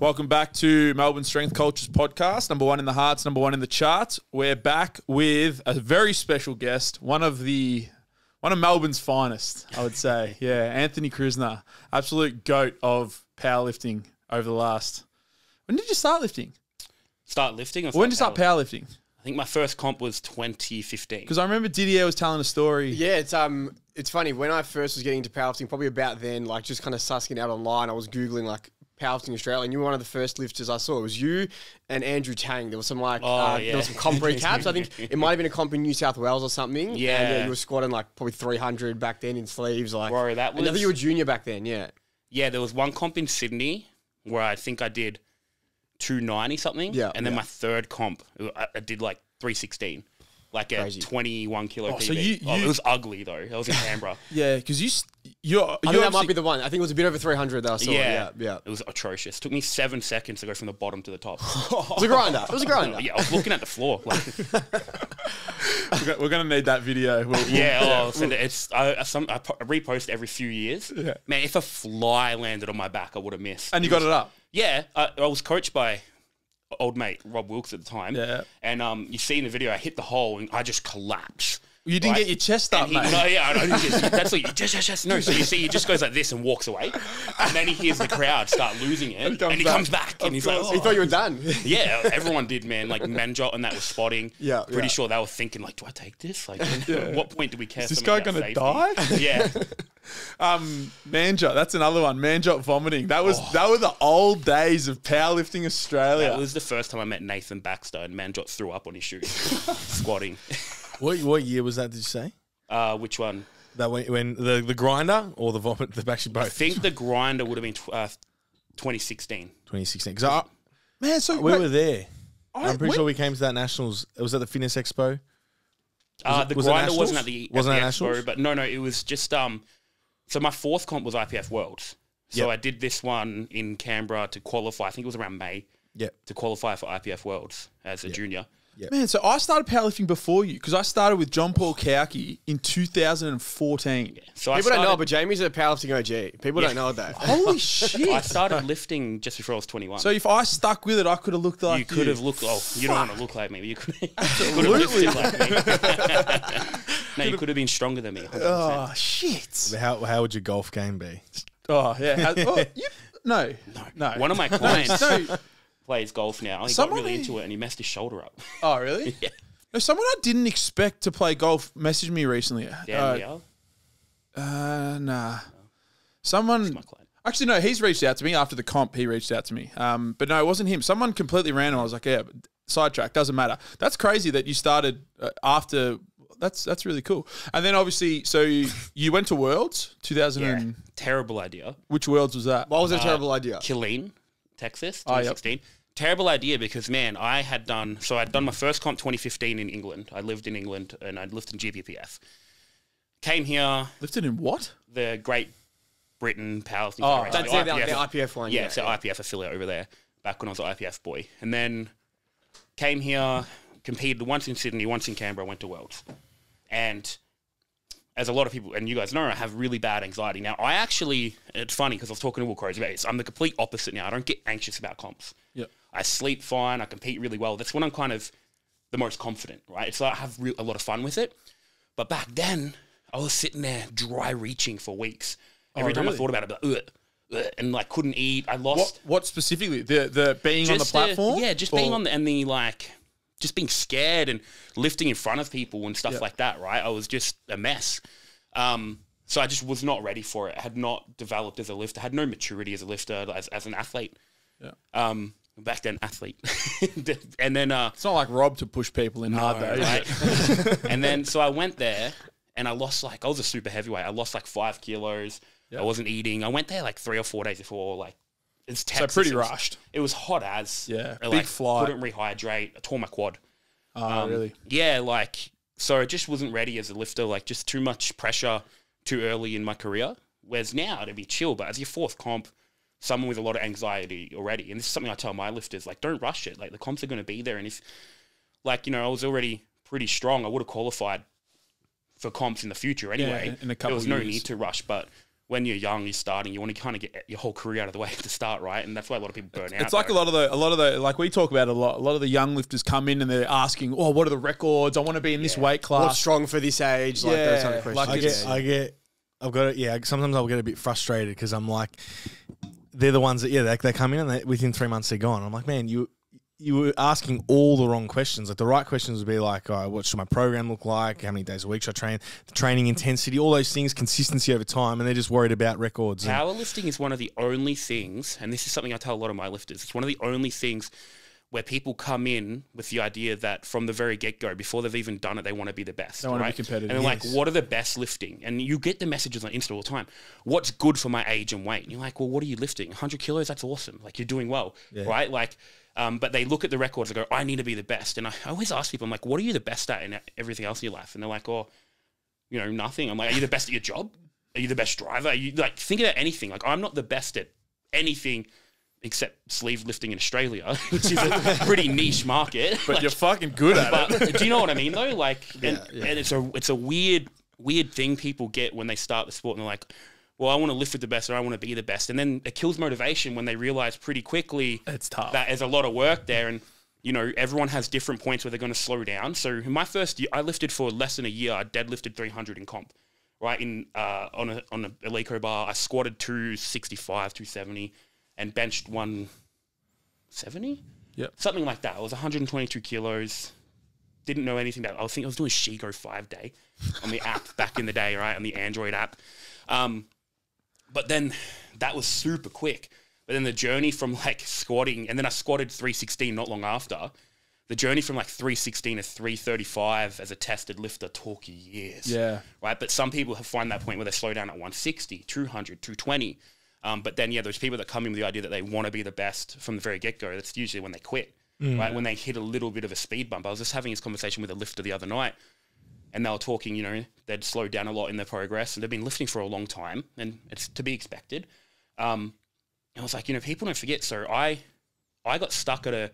Welcome back to Melbourne Strength Cultures podcast, number one in the hearts, number one in the charts. We're back with a very special guest, one of the one of Melbourne's finest, I would say. Yeah, Anthony Krznar, absolute goat of powerlifting over the last. When did you start lifting? Start lifting? Or When did you start powerlifting? I think my first comp was 2015. Because I remember Didier was telling a story. Yeah, it's um, it's funny when I first was getting into powerlifting, probably about then, like just kind of sussing out online. I was googling like powerlifting Australia, and you were one of the first lifters I saw. It was you and Andrew Tang. There was some like, Oh, uh, yeah. there was some comp recaps. I think it might have been a comp in New South Wales or something. And, Yeah. you were squatting like probably three hundred back then in sleeves. Like, Bro, that and I think you were junior back then. Yeah, Yeah, there was one comp in Sydney where I think I did 290 something. Yeah, And then yeah. my third comp, I, I did like 316. Like a Crazy. 21 kilo Oh, PB. so you- Oh, it was ugly though. That was in Canberra. Yeah, because you, s- you're, I you're think that might be the one. I think it was a bit over three hundred that I saw. yeah. Yeah, yeah. It was atrocious. took me seven seconds to go from the bottom to the top. It was a grinder. It was a grinder. yeah, I was looking at the floor. Like, we're gonna need that video. We'll- yeah, oh, I'll send it. It's I, I, some, I po- repost every few years. Yeah. Man, if a fly landed on my back, I would have missed. and you got it up. Yeah, I, I was coached by old mate Rob Wilkes at the time. Yeah. And um, you see in the video, I hit the hole and I just collapse. You didn't Right. get your chest up, he, mate. no, yeah, I know. That's like, just, just, just, no. So you see, he just goes like this and walks away, and then he hears the crowd start losing it, and, comes he back. comes back, and he's like, He oh. thought you were done. yeah, everyone did, man. Like Manjot and that was spotting. Yeah, pretty yeah. sure they were thinking, like, do I take this? Like, at what point do we care? Is this guy gonna die? Yeah, Um, Manjot, that's another one. Manjot vomiting. That was Oh. that were the old days of powerlifting Australia. that was the first time I met Nathan Baxter, and Manjot threw up on his shoes, squatting. What what year was that? Did you say Uh, which one? that when, when the the grinder or the vomit? The actually both. I think the grinder would have been tw- uh, 2016. 2016. Because Man, so we wait, were there. I- I'm pretty when- sure we came to that nationals. It was at the Fitness Expo. Uh, it- the was grinder wasn't at the, at Wasn't the it expo, nationals? but no, no, it was just um. So my fourth comp was IPF Worlds. So Yep. I did this one in Canberra to qualify. I think it was around May Yeah. to qualify for IPF Worlds as a junior. Man, so I started powerlifting before you because I started with John Paul Cauchi in 2014. So I People don't know, but Jamie's a powerlifting OG. People don't know that. Holy shit! I started lifting just before I was 21. so if I stuck with it, I could have looked like you could have looked. Oh, you don't want to look like me, you could. Absolutely. could have lifted like me. no, you could have been stronger than me. 100%. Oh shit! How how would your golf game be? Oh yeah. Has- oh, you, no, no, One of my clients No. Plays golf now. He Someone got really who- into it and he messed his shoulder up. Oh really? yeah. No, someone I didn't expect to play golf messaged me recently. Dan Uh, Uh, nah. Someone. Actually, no. He's reached out to me after the comp. He reached out to me. Um, but no, it wasn't him. Someone completely random. I was like, yeah, sidetrack doesn't matter. That's crazy that you started uh, after. That's that's really cool. And then obviously, so you, you went to Worlds 2000. Yeah. And, Terrible idea. which Worlds was that? Why was it a terrible idea? Killeen, Texas, Oh, yep. 2016. Terrible idea because man, I had done so I'd done my first comp 2015 in England. I lived in England and I'd lived in GBPF. Came here, Lifted in what? the Great Britain Powerlifting Oh, That's the the, the IPF one. yeah, Yeah, it's the IPF affiliate over there. Back when I was an IPF boy, and then came here, competed once in Sydney, once in Canberra, went to Worlds, and as a lot of people and you guys know, I have really bad anxiety now. I actually, it's funny because I was talking to Will Crows about this. I'm the complete opposite now. I don't get anxious about comps. Yep. I sleep fine. I compete really well. That's when I'm kind of the most confident, right? It's like I have a lot of fun with it. But back then, I was sitting there dry reaching for weeks. Oh, Every time Oh, really? I thought about it, like, ugh, ugh, and like couldn't eat. I lost What? What specifically? The the being on the just the- platform? yeah, just being on the and the like, just being scared and lifting in front of people and stuff Yeah. like that. Right, I was just a mess. Um, so I just was not ready for it. I had not developed as a lifter. I had no maturity as a lifter, as, as an athlete. Yeah. Um, back then, athlete, and then uh, It's not like Rob to push people in hard though. right? and then so I went there and I lost like I was a super heavyweight. I lost like five kilos. Yeah. I wasn't eating. I went there like three or four days before. Like it's So pretty it was- rushed. It was hot as Yeah, big like, flight. Couldn't rehydrate. I tore my quad. Oh, Um, really? Yeah, like so I just wasn't ready as a lifter. Like just too much pressure too early in my career. Whereas now to be chill, but as your fourth comp, someone with a lot of anxiety already, and this is something I tell my lifters: like, don't rush it. Like the comps are going to be there, and if, like, you know, I was already pretty strong, I would have qualified for comps in the future anyway. in a couple there was no years. need to rush, but when you're young, you're starting, you want to kind of get your whole career out of the way to start, right? And that's why a lot of people burn out. It's like a lot of the, a lot of the, like we talk about a lot. A lot of the young lifters come in and they're asking, "Oh, what are the records? I want to be in this weight class. What's class." strong for this age? Like those kind of Yeah, questions. like I get, I get, I've got it. Yeah, sometimes I'll get a bit frustrated because I'm like, they're the ones that yeah, they, they come in and they, within three months they're gone. I'm like, man, you you were asking all the wrong questions. Like the right questions would be like, oh, what should my program look like? How many days a week should I train? The training intensity, all those things, consistency over time, and they're just worried about records. Powerlifting is one of the only things, and this is something I tell a lot of my lifters. It's one of the only things where people come in with the idea that from the very get go, before they've even done it, they want to be the best. They be right? competitive, And they're like, what are the best lifting? And you get the messages on Insta all the time. What's good for my age and weight? And you're like, well, what are you lifting? 100 kilos? That's awesome. Like you're doing well, right? Like, um, but they look at the records and go, I need to be the best. And I always ask people, I'm like, what are you the best at in everything else in your life? And they're like, oh, you know, nothing. I'm like, are you the best at your job? Are you the best driver? Are you like think about anything? Like I'm not the best at anything except sleeve lifting in Australia, which is a pretty niche market. but Like, you're fucking good at it. but do you know what I mean though? Like, and, and it's a it's a weird weird thing people get when they start the sport and they're like, well, I want to lift with the best or I want to be the best, and then it kills motivation when they realize pretty quickly It's tough. that there's a lot of work there and. You know, everyone has different points where they're going to slow down. So in my first year, I lifted for less than a year. I deadlifted 300 in comp, right? In uh, on a on a Eleiko bar, I squatted 265, 270, and benched 170 Yep. something like that. It was 122 kilos. Didn't know anything about. It. I was thinking I was doing Sheiko five day on the app back in the day, right? On the Android app. Um, but then that was super quick. But then the journey from like squatting, and then I squatted 316 not long after. The journey from like 316 to 335 as a tested lifter took years Yeah. right? But some people have find that point where they slow down at 160, 200, 220. Um, but then, yeah, there's people that come in with the idea that they want to be the best from the very get go. That's usually when they quit, right? When they hit a little bit of a speed bump. I was just having this conversation with a lifter the other night, and they were talking, you know, they'd slowed down a lot in their progress, and they've been lifting for a long time, and it's to be expected. Um, I was like, you know, people don't forget. So I, I got stuck at a,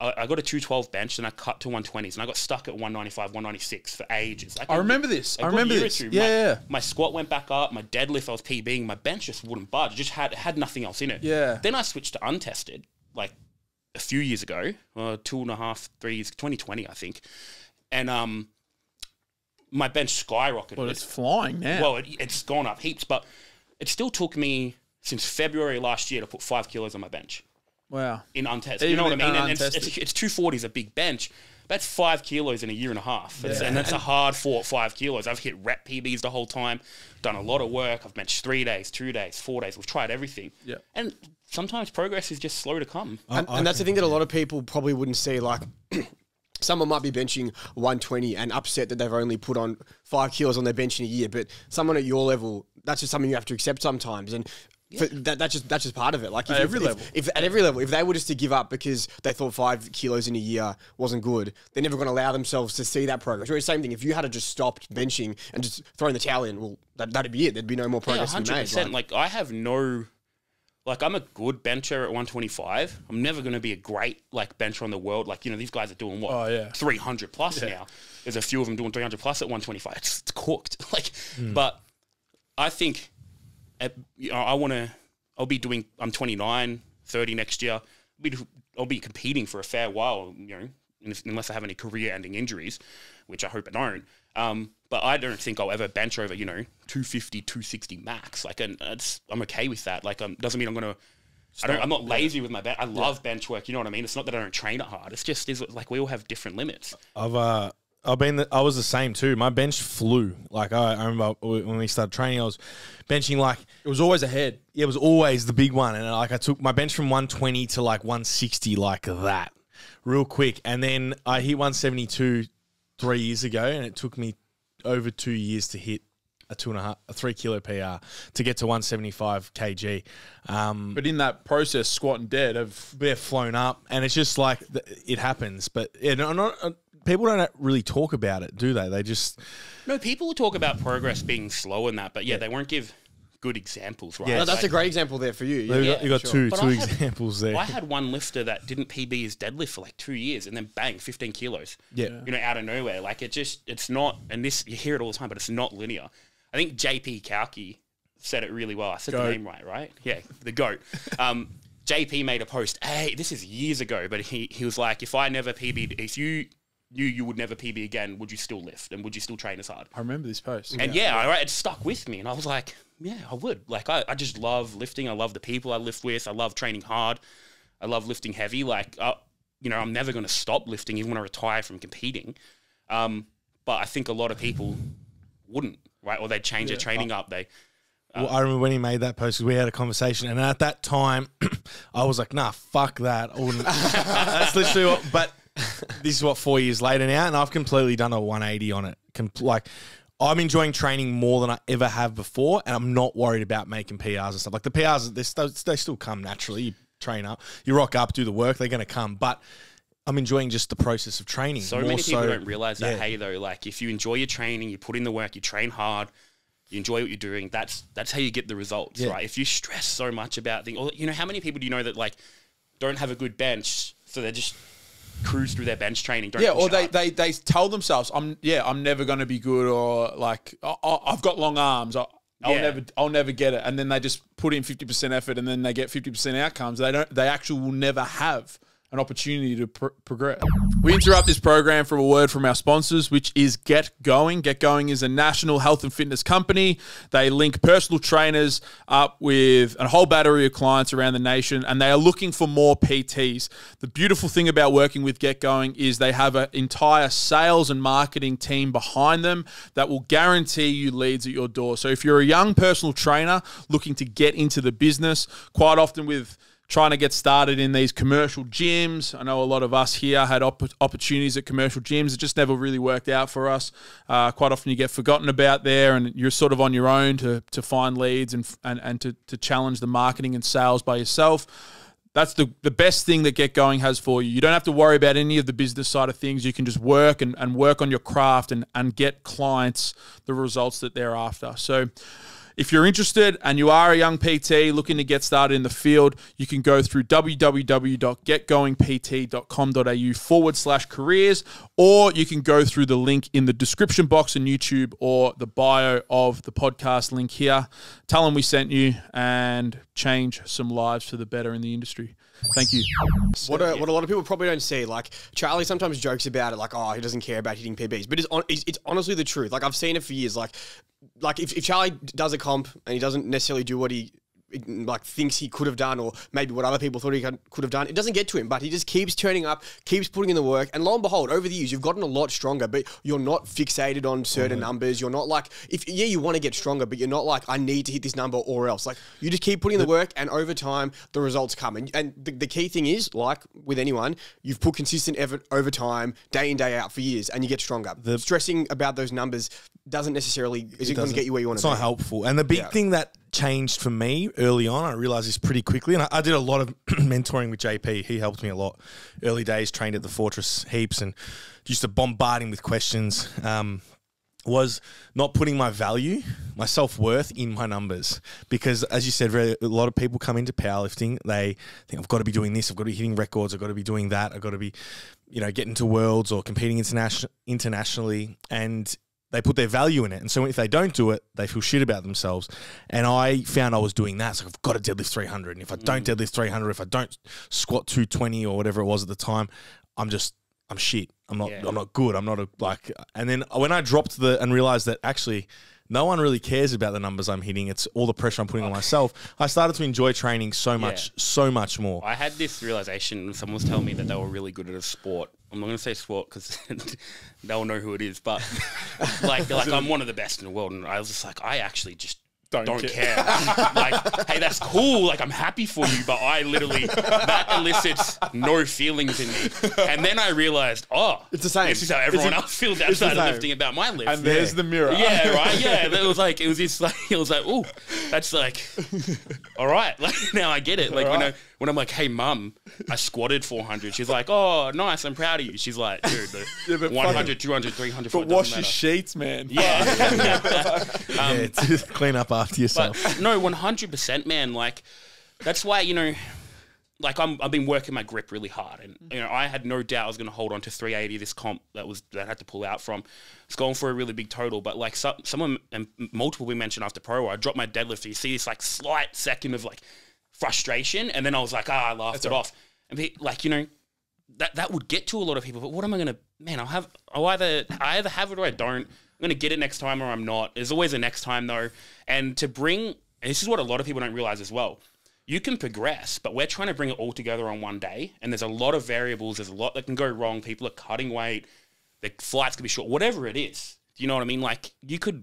I I got a 212 bench, and I cut to 120s, and I got stuck at 195, 196 for ages. Like I a- remember this. I remember this. Yeah, my, yeah. My squat went back up. My deadlift, I was PBing. My bench just wouldn't budge. It just had had nothing else in it. Yeah. Then I switched to untested, like a few years ago, uh, two and a half, three years, 2020, I think, and um, my bench skyrocketed. Well, it's flying now. well, it, it's gone up heaps, but it still took me since February last year to put five kilos on my bench wow. in untested. You know what I mean? And it's, untested. it's, it's 240 is a big bench. That's five kilos in a year and a half. It's- And that's a hard fought five kilos. I've hit rep PBs the whole time, done a lot of work. I've benched three days, two days, four days. We've tried everything. Yeah. And sometimes progress is just slow to come. And, oh, and that's the thing that a lot of people probably wouldn't see. Like, someone might be benching 120 and upset that they've only put on five kilos on their bench in a year. But someone at your level, that's just something you have to accept sometimes. And for, that, that's just that's just part of it. Like if, At every if- level. if, at every level, if they were just to give up because they thought five kilos in a year wasn't good, they're never going to allow themselves to see that progress. Whereas same thing, if you had to just stopped benching and just thrown the towel in, well, that, that'd be it. There'd be no more Yeah, progress to be hundred made. percent. Like, Like I have no, like I'm a good bencher at 125. I'm never going to be a great like bencher on the world. Like you know these guys are doing what? Oh, yeah. 300 plus now. There's a few of them doing 300 plus at 125. It's, it's cooked. Like, but I think, at, you know, I want to. I'll be doing. I'm 29, 30 next year. I'll be, I'll be competing for a fair while. You know, unless I have any career-ending injuries, which I hope I don't. Um, but I don't think I'll ever bench over, you know, 250, 260 max. Like, and it's, I'm okay with that. Like, um, doesn't mean I'm gonna. I don't, I'm not lazy with my bench. I love bench work. You know what I mean? It's not that I don't train it hard. It's just is like we all have different limits. I've uh, I've been the, I was the same too. My bench flew. Like I, I remember when we started training, I was benching like It was always ahead. it was always the big one, and like I took my bench from 120 to like 160 like that, real quick, and then I hit 172 three years ago, and it took me over two years to hit a two and a half, a three kilo PR to get to 175 kg. Um, But in that process, squat and dead have they're flown up, and it's just like it happens. But yeah, no, not, uh, people don't really talk about it, do they? They just No, people talk about progress being slow and that, but yeah, they won't give good examples, right? Yeah. no, that's Like, a great example there for you. you Yeah, got, you got sure. two But two I had- examples there. I had one lifter that didn't PB his deadlift for like two years, and then bang, 15 kilos. Yeah. you know, out of nowhere. Like it just, it's not. And this, you hear it all the time, but it's not linear. I think JP Cauchi said it really well. I said Goat. the name right, right? Yeah, the goat. Um, JP made a post. Hey, this is years ago, but he he was like, if I never PB, if you knew you would never PB again, would you still lift and would you still train as hard? I remember this post. And yeah, I, it stuck with me, and I was like, yeah, I would. Like, I, I just love lifting. I love the people I lift with. I love training hard. I love lifting heavy. Like, uh, you know, I'm never going to stop lifting, even when I retire from competing. Um, but I think a lot of people wouldn't, right? Or they'd change their training up. They, Well, I remember when he made that post 'cause we had a conversation, and at that time, I was like, "Nah, fuck that." That's literally what. But this is what four years later now, and I've completely done a 180 on it. Com- like, I'm enjoying training more than I ever have before, and I'm not worried about making PRs and stuff. Like the PRs, they still, they still come naturally. You train up, you rock up, do the work, they're going to come. But I'm enjoying just the process of training. so many people so- don't realize that. yeah. Hey, though, like if you enjoy your training, you put in the work, you train hard, you enjoy what you're doing. That's that's how you get the results, Yeah. right? If you stress so much about things, or you know, how many people do you know that like don't have a good bench, so they're just cruise through their bench training? Don't Yeah, or they, hard? they they tell themselves, "I'm yeah, I'm never going to be good," or like, I, I, "I've got long arms, I, I'll Yeah. never I'll never get it," and then they just put in fifty percent effort, and then they get fifty percent outcomes. They don't. They actually will never have an opportunity to pr- progress. We interrupt this program for a word from our sponsors, which is Get Going. Get Going is a national health and fitness company. They link personal trainers up with a whole battery of clients around the nation, and they are looking for more PTs. The beautiful thing about working with Get Going is they have an entire sales and marketing team behind them that will guarantee you leads at your door. So if you're a young personal trainer looking to get into the business, quite often with trying to get started in these commercial gyms. I know a lot of us here had opp- opportunities at commercial gyms. It just never really worked out for us. Uh, quite often you get forgotten about there and you're sort of on your own to, to find leads and, and, and to, to challenge the marketing and sales by yourself. That's the, the best thing that Get Going has for you. You don't have to worry about any of the business side of things. You can just work and, and work on your craft and, and get clients the results that they're after. So, if you're interested and you are a young PT looking to get started in the field, you can go through www.getgoingpt.com.au forward slash careers, or you can go through the link in the description box on YouTube or the bio of the podcast link here. Tell them we sent you and change some lives for the better in the industry. Thank you. What a, what a lot of people probably don't see, like Charlie sometimes jokes about it, like oh he doesn't care about hitting PBs, but it's, on, it's, it's honestly the truth. Like I've seen it for years. Like like if, if Charlie does a comp and he doesn't necessarily do what he like thinks he could have done, or maybe what other people thought he could have done, it doesn't get to him. But he just keeps turning up, keeps putting in the work, and lo and behold, over the years you've gotten a lot stronger. But you're not fixated on certain mm-hmm. numbers. You're not like if yeah you want to get stronger, but you're not like I need to hit this number or else. Like you just keep putting in the work, and over time the results come. And, and the, the key thing is, like with anyone, you've put consistent effort over time, day in day out for years, and you get stronger. The Stressing about those numbers doesn't necessarily is it, going to get you where you want It's not helpful. And the big Yeah. thing that changed for me early on, I realized this pretty quickly, and I, I did a lot of mentoring with JP. He helped me a lot. Early days, trained at the Fortress heaps, and used to bombard him with questions. Um, was not putting my value, my self worth in my numbers. Because, as you said, a lot of people come into powerlifting. They think, I've got to be doing this, I've got to be hitting records, I've got to be doing that, I've got to be, you know, getting to worlds or competing internation- internationally. And they put their value in it. And so if they don't do it, they feel shit about themselves. And I found I was doing that. So I've got to deadlift 300. And if I don't mm. deadlift 300, if I don't squat 220 or whatever it was at the time, I'm just, I'm shit. I'm not, Yeah. I'm not good. I'm not a, like, and then when I dropped the, and realized that actually no one really cares about the numbers I'm hitting. It's all the pressure I'm putting on myself. I started to enjoy training so much, so much more. I had this realization someone was telling me that they were really good at a sport. I'm not going to say sport because they'll know who it is, but like, like I'm one of the best in the world, and I was just like, I actually just Don't don't, care. care. like, hey, that's cool. Like, I'm happy for you, but I literally that elicits no feelings in me. And then I realized, oh, It's the same. This is how everyone the- else feels outside of lifting about my lift. And there's the mirror. Yeah, right. Yeah, it was like it was just like it was like, oh, that's like, all right. Like now I get it. Like when I Alright. When I'm like, hey, mum, I squatted 400. She's like, oh, nice, I'm proud of you. She's like, dude, the Yeah, but 100, 200, 300. But wash your sheets, man. Yeah. Um, yeah, to clean up after yourself. But no, one hundred percent, man. Like that's why you know, like I'm, I've been working my grip really hard, and you know I had no doubt I was going to hold on to 380 this comp that was that I had to pull out from. It's going for a really big total, but like some, someone and multiple we mentioned after pro, I dropped my deadlift. And you see this like slight second of like frustration, and then I was like, ah, I laughed it off, and be, like you know that that would get to a lot of people. But what am I gonna? Man, I'll have. I'll either I either have it or I don't. I'm gonna get it next time or I'm not. There's always a next time though, and to bring. And this is what a lot of people don't realize as well. You can progress, but we're trying to bring it all together on one day, and there's a lot of variables. There's a lot that can go wrong. People are cutting weight. The flights could be short. Whatever it is, do you know what I mean? Like you could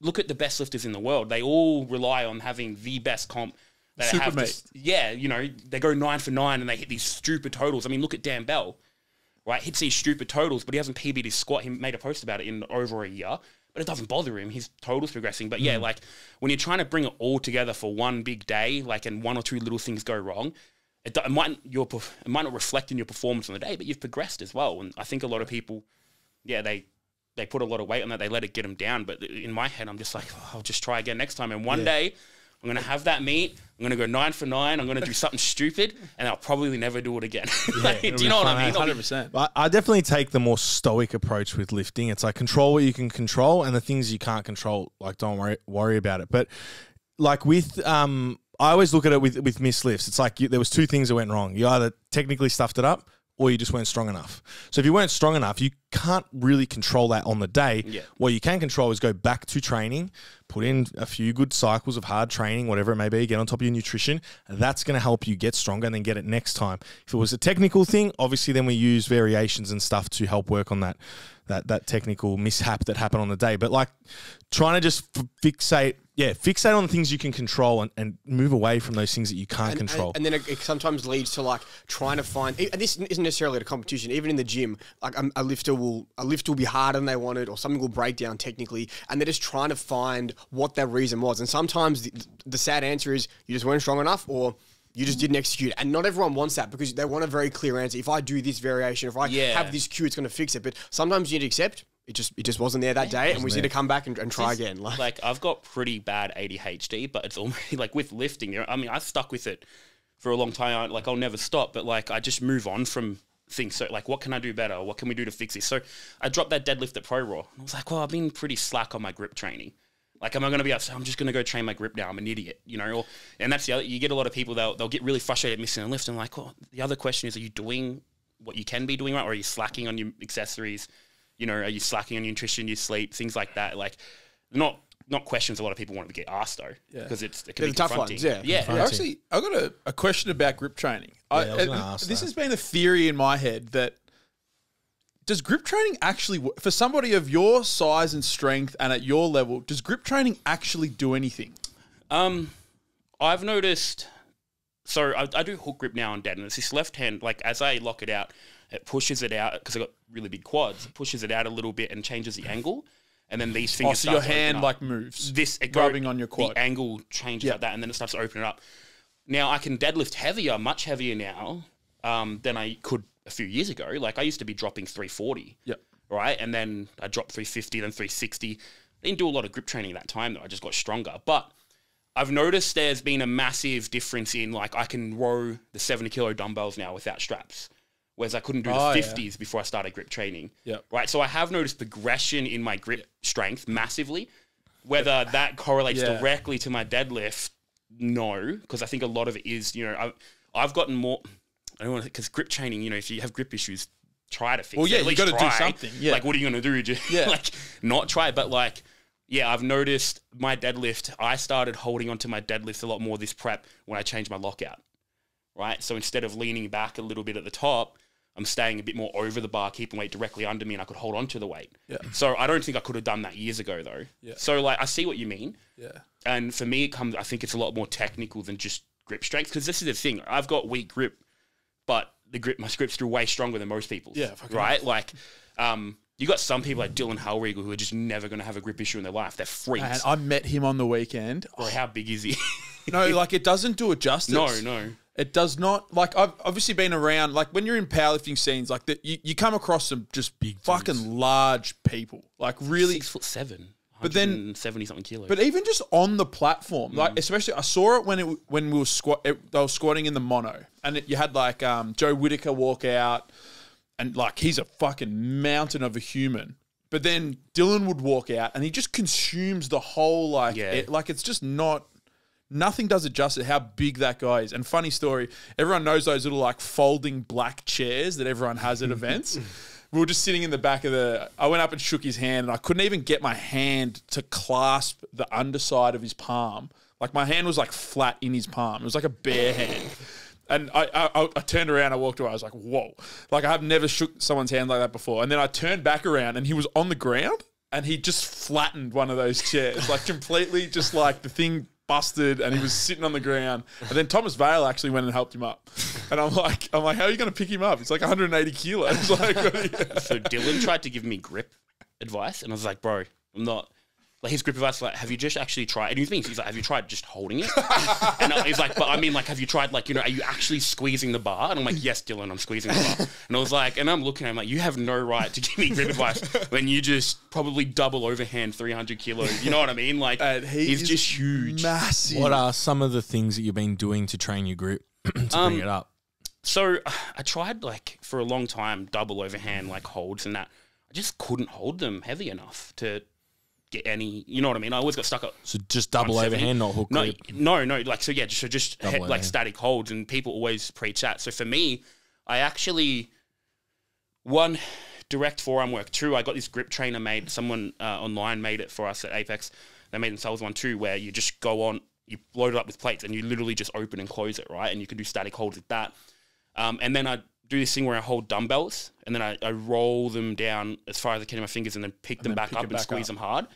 look at the best lifters in the world. They all rely on having the best comp. They Super have meet. this- yeah, you know, they go nine for nine and they hit these stupid totals. I mean, look at Dan Bell, right? Hits these stupid totals, but he hasn't PB'd his squat. He made a post about it in over a year, but it doesn't bother him. His totals progressing. But yeah, hmm. like when you're trying to bring it all together for one big day, like and one or two little things go wrong, it, it might your it might not reflect in your performance on the day, but you've progressed as well. And I think a lot of people, yeah, they they put a lot of weight on that. They let it get them down. But in my head, I'm just like, oh, I'll just try again next time. And one day, I'm gonna have that meet. I'm gonna go nine for nine. I'm gonna do something stupid, and I'll probably never do it again. Like, do you know what I mean? 100%. I, I definitely take the more stoic approach with lifting. It's like control what you can control, and the things you can't control, like don't worry worry about it. But like with um, I always look at it with with missed lifts. It's like you, there was two things that went wrong. You either technically stuffed it up, or you just weren't strong enough. So if you weren't strong enough, you can't really control that on the day. Yeah. What you can control is go back to training, put in a few good cycles of hard training, whatever it may be, get on top of your nutrition. That's going to help you get stronger and then get it next time. If it was a technical thing, obviously then we use variations and stuff to help work on that that that technical mishap that happened on the day. But like trying to just f- fixate, yeah, fixate on the things you can control and, and move away from those things that you can't and, control. And, and then it, it sometimes leads to like trying to find. And this isn't necessarily at a competition. Even in the gym, like a, a lifter will a lift will be harder than they wanted, or something will break down technically, and they're just trying to find what their reason was. And sometimes the, the sad answer is you just weren't strong enough, or you just didn't execute. And not everyone wants that because they want a very clear answer. If I do this variation, if I Yeah. have this cue, it's going to fix it. But sometimes you need to accept. It just it just wasn't there that day, and we just need to come back and, and try again. Like, like I've got pretty bad ADHD, but it's almost like with lifting. You know, I mean, I stuck with it for a long time. I, like I'll never stop, but like I just move on from things. So like, what can I do better? What can we do to fix this? So I dropped that deadlift at Pro Raw. I was like, well, I've been pretty slack on my grip training. Like, am I going to be upset? I'm just going to go train my grip now. I'm an idiot, you know. Or, and that's the other. You get a lot of people they'll they'll get really frustrated missing a lift. And like, oh, the other question is, are you doing what you can be doing right, or are you slacking on your accessories? You know, are you slacking on your nutrition, your sleep, things like that? Like, not not questions a lot of people want to get asked though, because it's it can They're be the tough confronting. ones, yeah. yeah. I Actually, I got a, a question about grip training. Yeah, I was gonna uh, ask this that. has been a theory in my head that does grip training actually wo- for somebody of your size and strength and at your level does grip training actually do anything? Um, I've noticed. So I, I do hook grip now and dead, and it's this left hand. Like as I lock it out, it pushes it out because I got really big quads. Pushes it out a little bit and changes the angle, and then these Oh, fingers. so your start to open hand like moves. this it rubbing on your quad. The angle changes Yeah. like that, and then it starts to open it up. Now I can deadlift heavier, much heavier now um, than I could a few years ago. Like I used to be dropping 340. Yep. Right, and then I dropped 350, then 360. I didn't do a lot of grip training that time though. I just got stronger, but I've noticed there's been a massive difference in like I can row the 70 kilo dumbbells now without straps, whereas I couldn't do Oh, the yeah. 50s before I started grip training. Yep. Right. So I have noticed progression in my grip strength massively. Whether that correlates Yeah. directly to my deadlift, no, because I think a lot of it is, you know, I've, I've gotten more. I don't want to because grip training. You know, if you have grip issues, try to fix. Well, it. yeah, you gotta do something, yeah. Like, what are you going to do? Just Yeah. like not try. But like, yeah, I've noticed my deadlift. I started holding onto my deadlift a lot more this prep when I changed my lockout. Right. So instead of leaning back a little bit at the top, I'm staying a bit more over the bar, keeping weight directly under me, and I could hold on to the weight. Yeah. So I don't think I could have done that years ago, though. Yeah. So like, I see what you mean. Yeah. And for me, it comes. I think it's a lot more technical than just grip strength because this is the thing. I've got weak grip, but the grip, my grip's still way stronger than most people's. Yeah, right. Like, um, you got some people like Dylan Hellriegel who are just never going to have a grip issue in their life. They're freaks. And I met him on the weekend. Or how big is he? No, like it doesn't do it justice. no, no. It does not like I've obviously been around like when you're in powerlifting scenes like that you, you come across some just big fucking large people like really Six foot seven. But then- seventy something kilos. But even just on the platform, Mm. like especially, I saw it when it when we were squat. It, they were squatting in the mono, and it, you had like um, Joe Whitaker walk out, and like he's a fucking mountain of a human. But then Dylan would walk out, and he just consumes the whole like Yeah. it, like it's just not. Nothing does it justice how big that guy is. And funny story, everyone knows those little like folding black chairs that everyone has at events. We were just sitting in the back of the. I went up and shook his hand, and I couldn't even get my hand to clasp the underside of his palm. Like my hand was like flat in his palm. It was like a bare hand. And I, I, I turned around, I walked away. I was like, "Whoa!" Like I've never shook someone's hand like that before. And then I turned back around, and he was on the ground, and he just flattened one of those chairs, like completely, just like the thing busted, and he was sitting on the ground. And then Thomas Vale actually went and helped him up. And I'm like, I'm like, how are you going to pick him up? It's like 180 kilos. Like, so Dylan tried to give me grip advice, and I was like, bro, I'm not. Like his grip advice, like, have you just actually tried? And he was he's like, have you tried just holding it? and I- he's like, but I mean, like, have you tried, like, you know, are you actually squeezing the bar? And I'm like, yes, Dylan, I'm squeezing the bar. And I was like, and I'm looking at him like, you have no right to give me grip advice when you just probably double overhand 300 kilos. You know what I mean? Like, And he he's just huge. massive. What are some of the things that you've been doing to train your grip to Um, bring it up? So I tried like for a long time double overhand like holds and that. I just couldn't hold them heavy enough to get any. You know what I mean? I always got stuck at So just double 170. overhand, not hook no, grip. no, no. Like so, yeah. Just so just he- like overhand. static holds, and people always preach that. So for me, I actually one direct forearm work. Two, I got this grip trainer made. Someone uh, online made it for us at Apex. They made themselves one too, where you just go on, you load it up with plates, and you literally just open and close it, right? And you can do static holds with that. Um, and then I do this thing where I hold dumbbells, and then I, I roll them down as far as I can in my fingers, and then pick them then back pick up it and back squeeze up. them hard.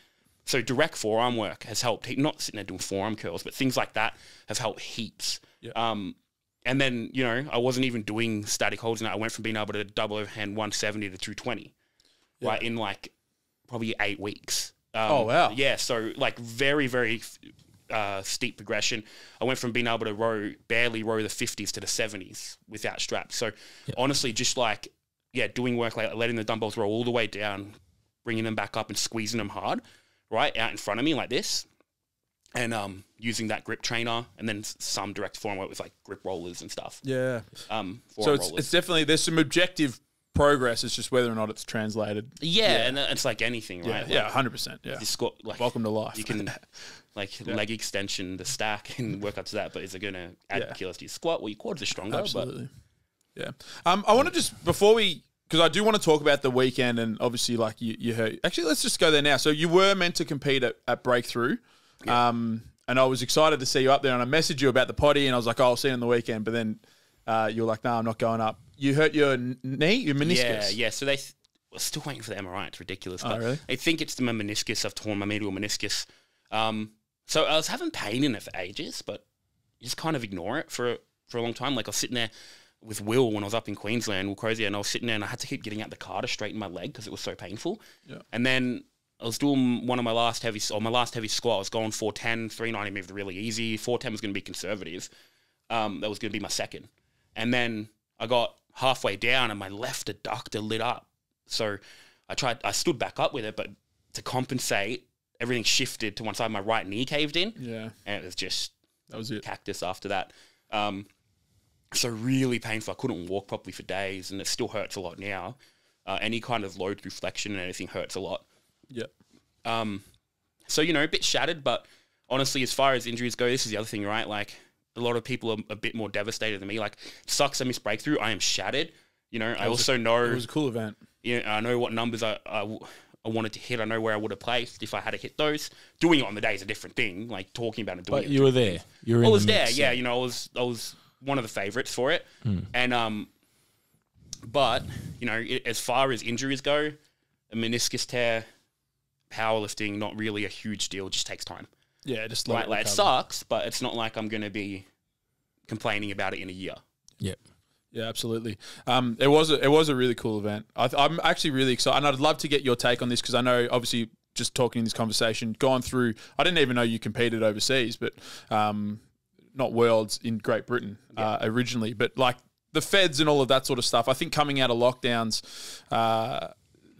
So direct forearm work has helped. Not sitting there doing forearm curls, but things like that have helped heaps. Yeah. Um, and then you know I wasn't even doing static holds. Now I went from being able to double overhand 170 to 220, right in like probably eight weeks. Um, Oh, wow. Yeah, so like very very uh, steep progression. I went from being able to row barely row the 50s to the 70s without straps. So honestly, just like yeah, doing work like letting the dumbbells roll all the way down, bringing them back up and squeezing them hard, right out in front of me like this, and um, using that grip trainer, and then some direct form work with like grip rollers and stuff. Yeah. Um, So it's, rollers. it's definitely there's some objective progress. It's just whether or not it's translated. yeah, and uh, it's like anything, right? yeah, Like, hundred percent. Yeah. squat like Welcome to life. You can like leg extension, the stack, and work up to that. But is it going to add Yeah. kilos to your squat? Well, your quads are stronger, Absolutely. Yeah. Um, I want to just before we because I do want to talk about the weekend and obviously like you, you heard. Actually, let's just go there now. So you were meant to compete at, at Breakthrough. Um, and I was excited to see you up there, and I messaged you about the potty, and I was like, "Oh, I'll see you on the weekend." But then uh, you were like, "No, I'm not going up." You hurt your knee, your meniscus. yeah, yeah. So they. Th- we're still waiting for the MRI. It's ridiculous. But Oh, really? I think it's the meniscus. I've torn my medial meniscus. Um, so I was having pain in it for ages, but you just kind of ignore it for for a long time. Like I was sitting there with Will when I was up in Queensland, Will Crozier, and I was sitting there and I had to keep getting out the car to straighten my leg because it was so painful. Yeah. And then I was doing one of my last heavy, or my last heavy squat. I was going 410, 390 moved really easy. 410 was going to be conservative. Um, that was going to be my second. And then I got halfway down and my left adductor lit up. So I tried, I stood back up with it, but to compensate, everything shifted to one side. My right knee caved in, Yeah, and it was just that was it. cactus after that. Um, so really painful. I couldn't walk properly for days, and it still hurts a lot now. Uh, any kind of load through flexion and anything hurts a lot. Yeah, Um, so you know, a bit shattered, but honestly, as far as injuries go, this is the other thing, right? Like a lot of people are a bit more devastated than me. Like sucks I missed breakthrough. I am shattered. You know, I also know it was a cool event. you know, I know what numbers I, I, w- I wanted to hit. I know where I would have placed if I had to hit those. Doing it on the day is a different thing. Like talking about it, doing But it. you were there. You were in I was the there. mix, Yeah, you know, I was I was one of the favorites for it. Hmm. And um, but you know, i as far as injuries go, a meniscus tear, powerlifting, not really a huge deal. Just takes time. Yeah, just Like, it like it sucks, but it's not like I'm gonna be complaining about it in a year. Yep. Yeah, absolutely. Um, it was a, it was a really cool event. I, th- I'm actually really excited, and I'd love to get your take on this because I know, obviously, just talking in this conversation, gone through. I didn't even know you competed overseas, but um, not worlds in Great Britain uh, originally, but like the feds and all of that sort of stuff. I think coming out of lockdowns, uh,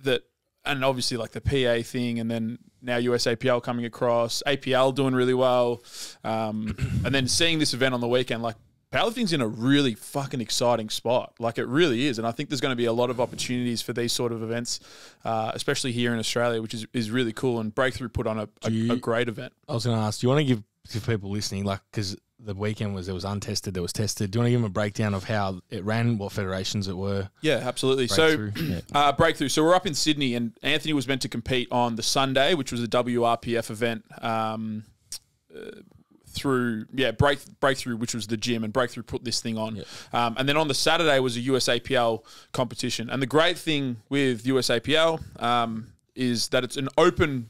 that and obviously like the PA thing, and then now USAPL coming across, APL doing really well, um, and then seeing this event on the weekend, like powerlifting's in a really fucking exciting spot. Like it really is, and I think there's going to be a lot of opportunities for these sort of events, uh, especially here in Australia, which is, is really cool. And Breakthrough put on a, a, you- a great event. I was going to ask, do you want to give to people listening, like, because the weekend was there was untested, there was tested. Do you want to give them a breakdown of how it ran, what federations it were? Yeah, absolutely. So, Breakthrough, yeah. uh, breakthrough. So we're up in Sydney, and Anthony was meant to compete on the Sunday, which was a WRPF event. Um, uh, through yeah break breakthrough which was the gym and breakthrough put this thing on um, and then on the saturday was a usapl competition and the great thing with usapl um, is that it's an open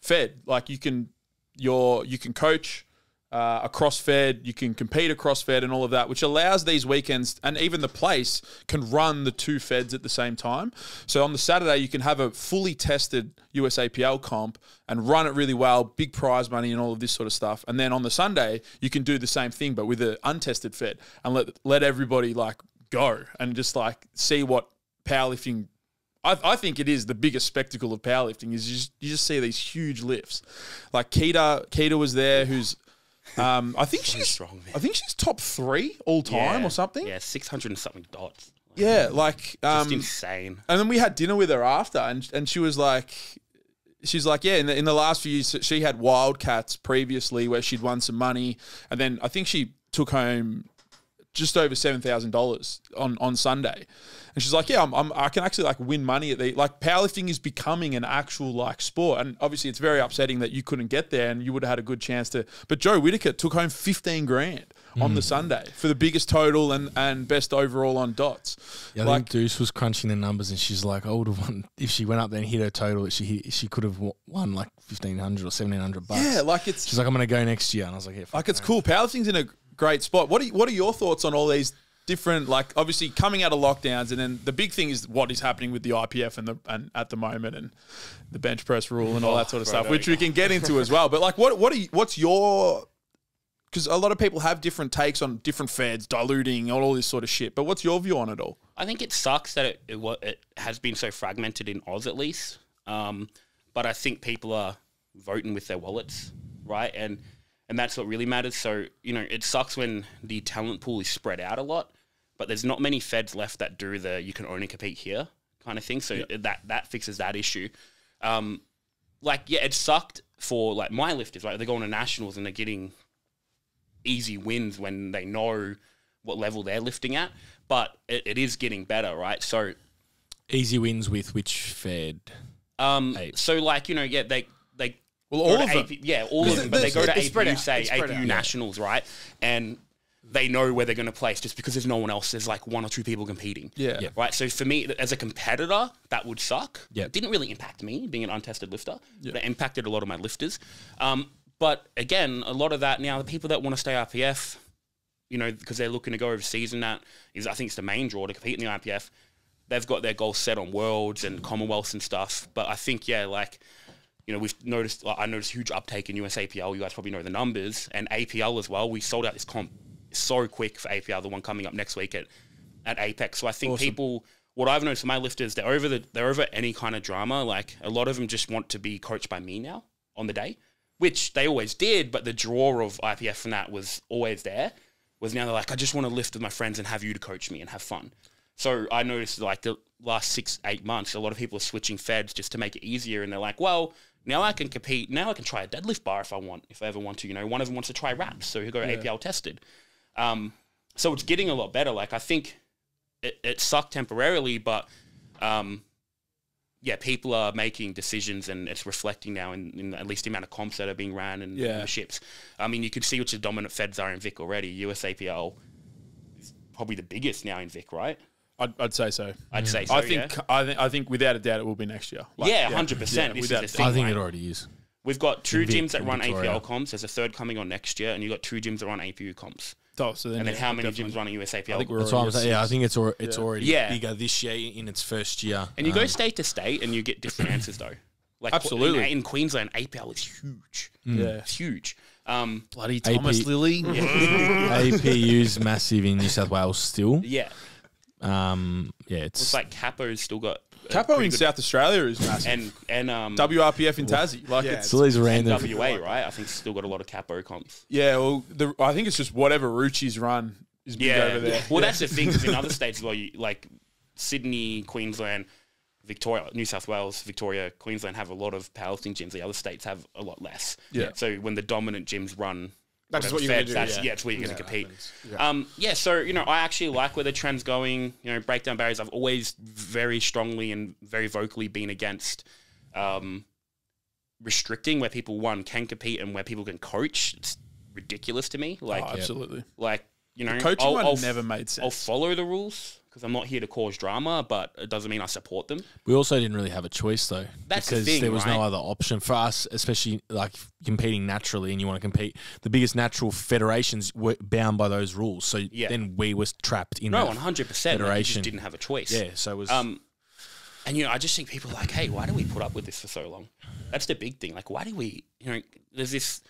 fed like you can your you can coach uh, across fed, you can compete across fed and all of that, which allows these weekends and even the place can run the two feds at the same time. So on the Saturday, you can have a fully tested USAPL comp and run it really well, big prize money and all of this sort of stuff. And then on the Sunday, you can do the same thing, but with an untested fed and let let everybody like go and just like see what powerlifting I, I think it is the biggest spectacle of powerlifting is you just, you just see these huge lifts. Like Keita, Keita was there, who's um, I think she's strong, man. I think she's top three all time Yeah. or something. Yeah, six hundred and something dots. Yeah, like Just um, insane. and then we had dinner with her after, and and she was like, she's like, yeah, in the in the last few years, she had Wildcats previously where she'd won some money, and then I think she took home just over seven thousand dollars on on Sunday, and she's like, yeah, I'm, I'm I can actually like win money at the like powerlifting is becoming an actual like sport, and obviously it's very upsetting that you couldn't get there, and you would have had a good chance to. But Joe Whitaker took home fifteen grand on the hmm. Sunday for the biggest total and and best overall on dots. Yeah, I like think Deuce was crunching the numbers, and she's like, "I would have won if she went up there and hit her total. She she could have won like fifteen hundred or seventeen hundred bucks." yeah, like it's she's like, "I'm going to go next year," and I was like, "Yeah, Like it's no." cool. Powerlifting's in a great spot. What are what are your thoughts on all these different like obviously coming out of lockdowns and then the big thing is what is happening with the IPF and the and at the moment and the bench press rule and all that sort of stuff, which we can get into as well. But like what what are you, what's your because a lot of people have different takes on different feds, diluting, all this sort of shit. But what's your view on it all? I think it sucks that it, it, it has been so fragmented in Oz at least. Um, but I think people are voting with their wallets, right? And and that's what really matters. So you know, it sucks when the talent pool is spread out a lot, but there's not many feds left that do the you can only compete here kind of thing. So that that fixes that issue. Um, like yeah, it sucked for like my lifters, right? They're going to nationals and they're getting easy wins when they know what level they're lifting at. But it, it is getting better, right? So easy wins with which fed. Um, Eight. so like you know, yeah, they Well, all of them. AP yeah, all of them, but they go to it's spread APU, out. say It's spread APU out. nationals, right? And they know where they're going to place just because there's no one else. There's like one or two people competing. Yeah. Yeah. Right. So for me, as a competitor, that would suck. Yeah. It didn't really impact me being an untested lifter. But it impacted a lot of my lifters. Um, but again, a lot of that now, the people that want to stay RPF, you know, because they're looking to go overseas and that is, I think, it's the main draw to compete in the IPF. They've got their goals set on worlds and Commonwealths and stuff. But I think, yeah, like, you know, we've noticed, I noticed huge uptake in USAPL. You guys probably know the numbers. And APL as well. We sold out this comp so quick for APL, the one coming up next week at, at Apex. So I think people, what I've noticed for my lifters, they're over the, they're over any kind of drama. Like a lot of them just want to be coached by me now on the day, which they always did. But the draw of IPF from that was always there. Was now they're like, I just want to lift with my friends and have you to coach me and have fun. So I noticed like the last six, eight months, a lot of people are switching feds just to make it easier. And they're like, well, now I can compete. Now I can try a deadlift bar if I want, if I ever want to. You know, one of them wants to try wraps, so he'll go APL tested. Um, so it's getting a lot better. Like I think it, it sucked temporarily, but um, yeah, people are making decisions and it's reflecting now in, in at least the amount of comps that are being ran and Yeah. the ships. I mean, you can see which the dominant feds are in Vic already. USAPL is probably the biggest now in Vic, right? I'd, I'd say so. I'd say so. I think yeah. I think I think without a doubt it will be next year. Like, Yeah, 100%. This is without the a thing. doubt. I think right? it already is. We've got two gyms that run Victoria. APL comps. There's a third coming on next year, and you've got two gyms that run APU comps. Oh, so then, And then yeah, how many definitely. gyms running USAPL? I think we're That's I'm already saying. Yeah, I think it's al- it's Yeah. already Yeah. bigger this year in its first year. And you go Um, state to state, and you get different answers though. Like Absolutely. in, in Queensland, APL is huge. Yeah. It's huge. Um, Bloody Thomas Lilly. APU's massive in New South Wales still. yeah, Um, yeah, it's, It's like Capo's still got a Capo pretty in good- South Australia is massive. and and um WRPF in Tassie, like Yeah, it's it's all these and random. WA right. I think still got a lot of Capo comps. yeah. Well, the, I think it's just whatever Ruchi's run is big Yeah, over there. well that's the thing. 'cause in other states as well, you, like Sydney, Queensland. Victoria, New South Wales, Victoria, Queensland have a lot of powerlifting gyms. The other states have a lot less. Yeah. So when the dominant gyms run, That's whatever what you're gonna do, that's- yeah. yeah, it's where you're going Yeah, to compete. Yeah. Um, yeah, so you know, I actually like where the trend's going. You know, breakdown barriers. I've always very strongly and very vocally been against um, restricting where people one can compete and where people can coach. It's ridiculous to me. Like, oh, absolutely. like you know, Coaching I'll, one I'll, never made sense. I'll follow the rules because I'm not here to cause drama, but it doesn't mean I support them. We also didn't really have a choice though, That's the because thing, there was no other option for us, especially like competing naturally, and you want to compete. The biggest natural federations were bound by those rules, so Yeah. then we was trapped in No, one hundred percent. Like, you federation. just didn't have a choice. Yeah, so it was. Um, and you know, I just think people are like, hey, why do we put up with this for so long? That's the big thing. Like, why do we? You know, there's this.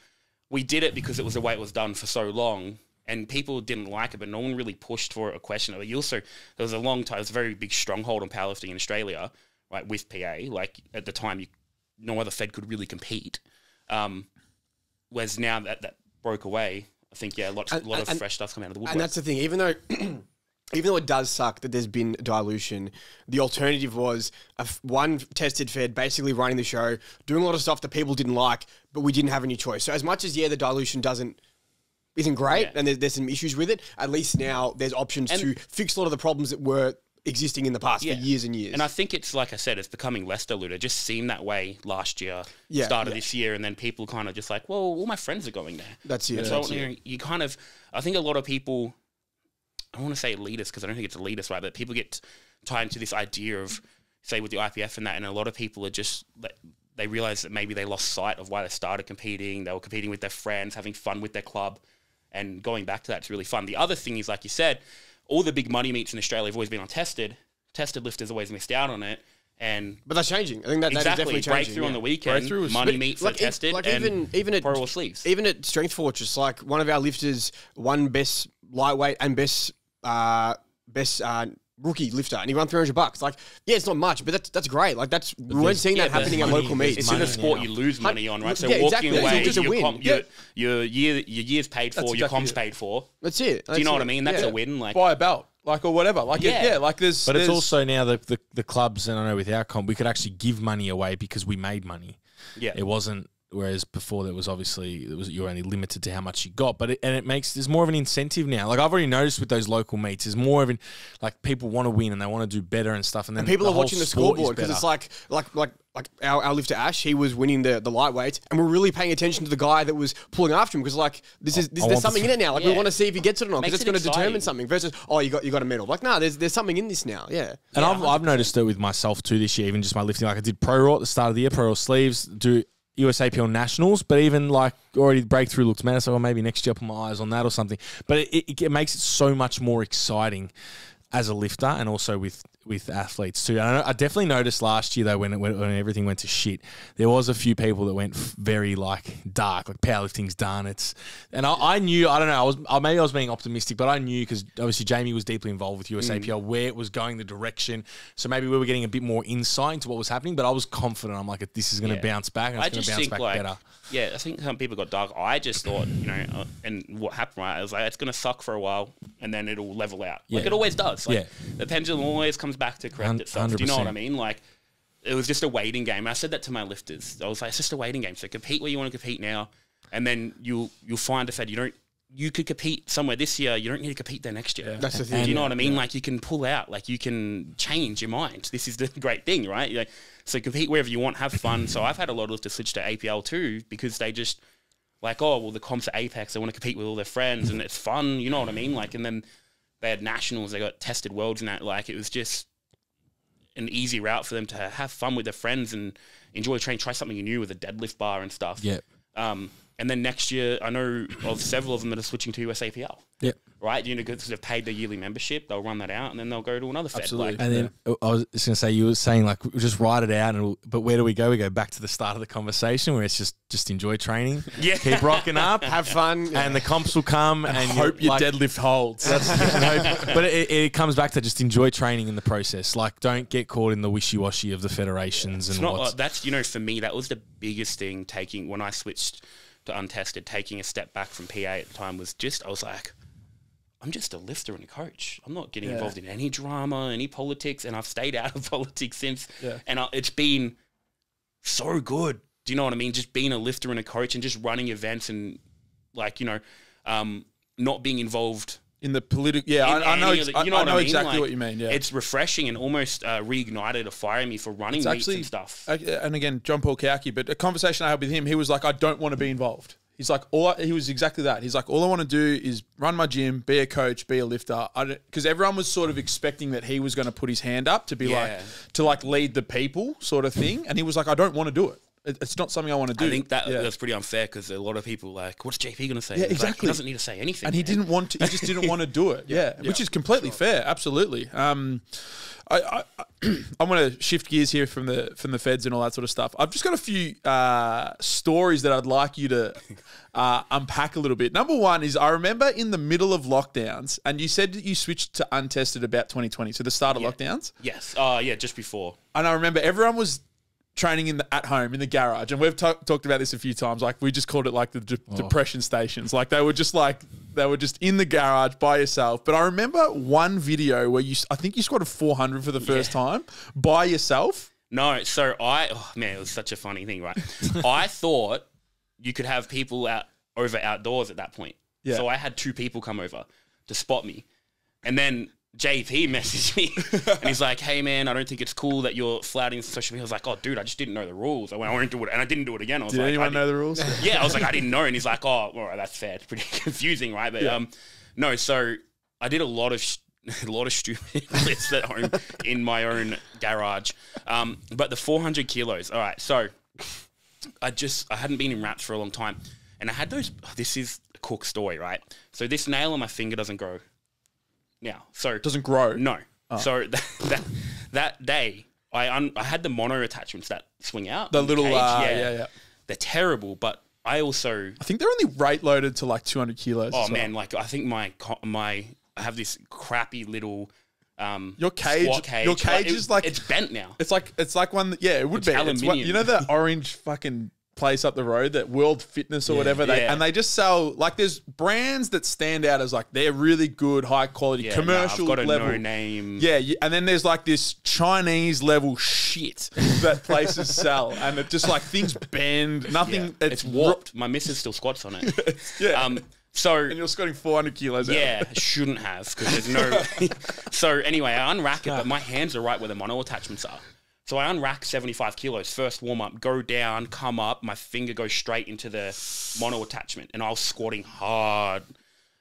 We did it because it was the way it was done for so long, and people didn't like it, but no one really pushed for a question of it. You also there was a long time, it was a very big stronghold on powerlifting in Australia, right? With PA, like at the time, you no other Fed could really compete. Um, whereas now that that broke away, I think yeah, lots, And- a lot of and- fresh stuff coming out of the woodwork. And that's the thing. Even though, even though it does suck that there's been dilution, the alternative was a f- one tested fed basically running the show, doing a lot of stuff that people didn't like, but we didn't have any choice. So as much as yeah, the dilution doesn't isn't great, Yeah. and there's, there's some issues with it. At least now there's options And- to fix a lot of the problems that were existing in the past Yeah. for years and years. And I think it's like I said, it's becoming less diluted. It just seemed that way last year, Yeah, start of yeah. this year, and then people kind of just like, well, all my friends are going there. That's it, And so you, know, you kind of, I think a lot of people, I don't want to say elitist because I don't think it's elitist, right? But people get tied into this idea of, say, with the IPF and that, and a lot of people are just like, they realize that maybe they lost sight of why they started competing. They were competing with their friends, having fun with their club, and going back to that, it's really fun. The other thing is, like you said, all the big money meets in Australia have always been untested. Tested lifters always missed out on it, and but that's changing. I think that, that is exactly definitely changing. breakthrough on the weekend, Breakthrough was- money But, meets like, are tested, like and even- even at- pro sleeves. even at Strength Fortress, like one of our lifters won best lightweight and best uh, best uh, rookie lifter, and he won three hundred bucks. Like, yeah, it's not much, but that's that's great. Like that's we weren't seeing yeah, that happening there's at local there's meets. It's in a sport now. you lose money on, right? So Yeah, walking exactly. away, It's just a win. com- Yeah. your, your year, your year's paid for, That's your exactly com's it. paid for. That's it. Do you know what I mean? That's yeah. a win. Like, Buy a belt, like or whatever. Like yeah, Yeah. yeah like there's. But it's also now the, the the clubs, and I know with our comp, we could actually give money away because we made money. yeah, It wasn't. Whereas before, there was obviously it was you were only limited to how much you got, but it, and it makes there's more of an incentive now. Like I've already noticed with those local meets, there's more of an like people want to win and they want to do better and stuff. And then And people the are watching the scoreboard because it's like like like like our, our lifter Ash, he was winning the the lightweight, and we're really paying attention to the guy that was pulling after him because like this is this, there's something the- in it now. Like we want to see if he gets it or not because it's it going to determine something. Versus oh you got you got a medal. Like no, there's there's something in this now. Yeah. And Yeah, I've, I've noticed it with myself too this year, even just my lifting. Like I did pro raw at the start of the year, pro raw sleeves, do USAPL nationals, but even like already breakthrough looks better. So maybe next year I'll put my eyes on that or something. But it, it, it makes it so much more exciting as a lifter and also with with athletes too. I, I definitely noticed last year though when, it, when when everything went to shit, there was a few people that went very like dark, like powerlifting's done. It's and I, I knew I don't know I was uh, maybe I was being optimistic, but I knew because obviously Jamie was deeply involved with USAPL where it was going, the direction. So maybe we were getting a bit more insight into what was happening. But I was confident. I'm like, this is going to Yeah. bounce back. And I it's going just bounce think back like, better. yeah, I think some people got dark. I just thought, you know, uh, and what happened, right? I was like, it's gonna suck for a while, and then it'll level out, like Yeah. it always does. Like, Yeah. the pendulum always comes back to correct Hun- itself. Do you know what I mean? Like, it was just a waiting game. I said that to my lifters. I was like, it's just a waiting game. So compete where you want to compete now, and then you'll you'll find a fed. You don't. You could compete somewhere this year. You don't need to compete there next year. That's the thing. Do you know what I mean? Like you can pull out, like you can change your mind. This is the great thing, right? Like, so compete wherever you want, have fun. so I've had a lot of lifters switch to APL too because they just like, oh, well, the comps at Apex, they want to compete with all their friends and it's fun. You know what I mean? Like, and then they had nationals, they got tested worlds and that. Like, it was just an easy route for them to have fun with their friends and enjoy training, try something new with a deadlift bar and stuff. Yeah. Um, and then next year, I know of several of them that are switching to USAPL. Yep. Right, you know, because they've paid their yearly membership, they'll run that out, and then they'll go to another Fed. Absolutely. Like, And then uh, I was just going to say, you were saying like just write it out, and we'll, but where do we go? We go back to the start of the conversation where it's just just enjoy training, Yeah. keep rocking up, Have fun. and the comps will come, and, I you- hope your like, deadlift holds. That's, no, but it, it comes back to just enjoy training in the process. Like, don't get caught in the wishy washy of the federations It's and not what's. like, that's you know for me that was the biggest thing taking when I switched to untested taking a step back from PA at the time was just I was like I'm just a lifter and a coach I'm not getting Yeah. involved in any drama any politics and I've stayed out of politics since Yeah. and I, it's been so good do you know what I mean just being a lifter and a coach and just running events and like you know um, not being involved in the political, yeah, in I, I know. ex- the- you know I know I mean? exactly Like, what you mean. Yeah, it's refreshing and almost uh, reignited a fire in me for running It's actually and stuff uh, And again, John Paul Cauchi, but a conversation I had with him, he was like, I don't want to be involved. He's like, all I, he was exactly that. He's like, all I want to do is run my gym, be a coach, be a lifter. Because everyone was sort of expecting that he was going to put his hand up to be like to like lead the people, sort of thing. And he was like, I don't want to do it. It- It's not something I want to do. I think that Yeah. that's pretty unfair because a lot of people are like, what's JP going to say? Yeah, It's like, exactly. he doesn't need to say anything. and he man. didn't want to. He just didn't want to do it. Yeah, which is completely fair. Absolutely. Um, I, I, I I'm to shift gears here from the from the feds and all that sort of stuff. I've just got a few uh, stories that I'd like you to uh, unpack a little bit. Number one is I remember in the middle of lockdowns, and you said that you switched to untested about 2020, so the start of Yeah. lockdowns. Yes. Oh, yeah, just before. And I remember everyone was training in the at home in the garage, and we've ta- talked about this a few times. Like we just called it like the de- oh. depression stations. Like they were just like they were just in the garage by yourself. But I remember one video where you, I think you scored a 400 for the first time by yourself. No, so I, oh man, it was such a funny thing, right? I thought you could have people out over outdoors at that point. Yeah. So I had two people come over to spot me. And then JP messaged me and he's like, hey man, I don't think it's cool that you're flouting social media. I was like, oh dude, I just didn't know the rules. I went, I won't do it. And I didn't do it again. I was Did like, anyone know the rules? yeah, I was like, I didn't know, and he's like, oh, all right, that's fair. It's pretty confusing, right? But um, no, so I did a lot of sh- a lot of stupid lifts at home in my own garage. Um, but the 400 kilos. All right, so I just I hadn't been in wraps for a long time, and I had those. This is a cook story, right? So this nail on my finger doesn't grow now. So it Doesn't grow. no. So that, that that day, I un- I had the mono attachments that swing out. The little, cage. uh, yeah, yeah. They're terrible, but I also I think they're only rate loaded to like 200 kilos. oh as well. man, like I think my my I have this crappy little um Your cage- cage. your cage it- is like- it's bent now. It's like it's like one. That, yeah, it would It's be. It's one, you know the orange fucking place up the road, that World Fitness or whatever. They Yeah. and they just sell like there's brands that stand out as like they're really good, high quality, Yeah, commercial nah, I've got a level. no name. Yeah, and then there's like this Chinese level shit that places sell, and it just like things bend, nothing. Yeah, It's, it's warped. My missus still squats on it. Yeah, Um, so and you're squatting 400 kilos. out. yeah, shouldn't have because there's no. so anyway, I unrack it, but my hands are right where the mono attachments are. So I unrack 75 kilos, first warm up, go down, come up, my finger goes straight into the mono attachment, and I was squatting hard,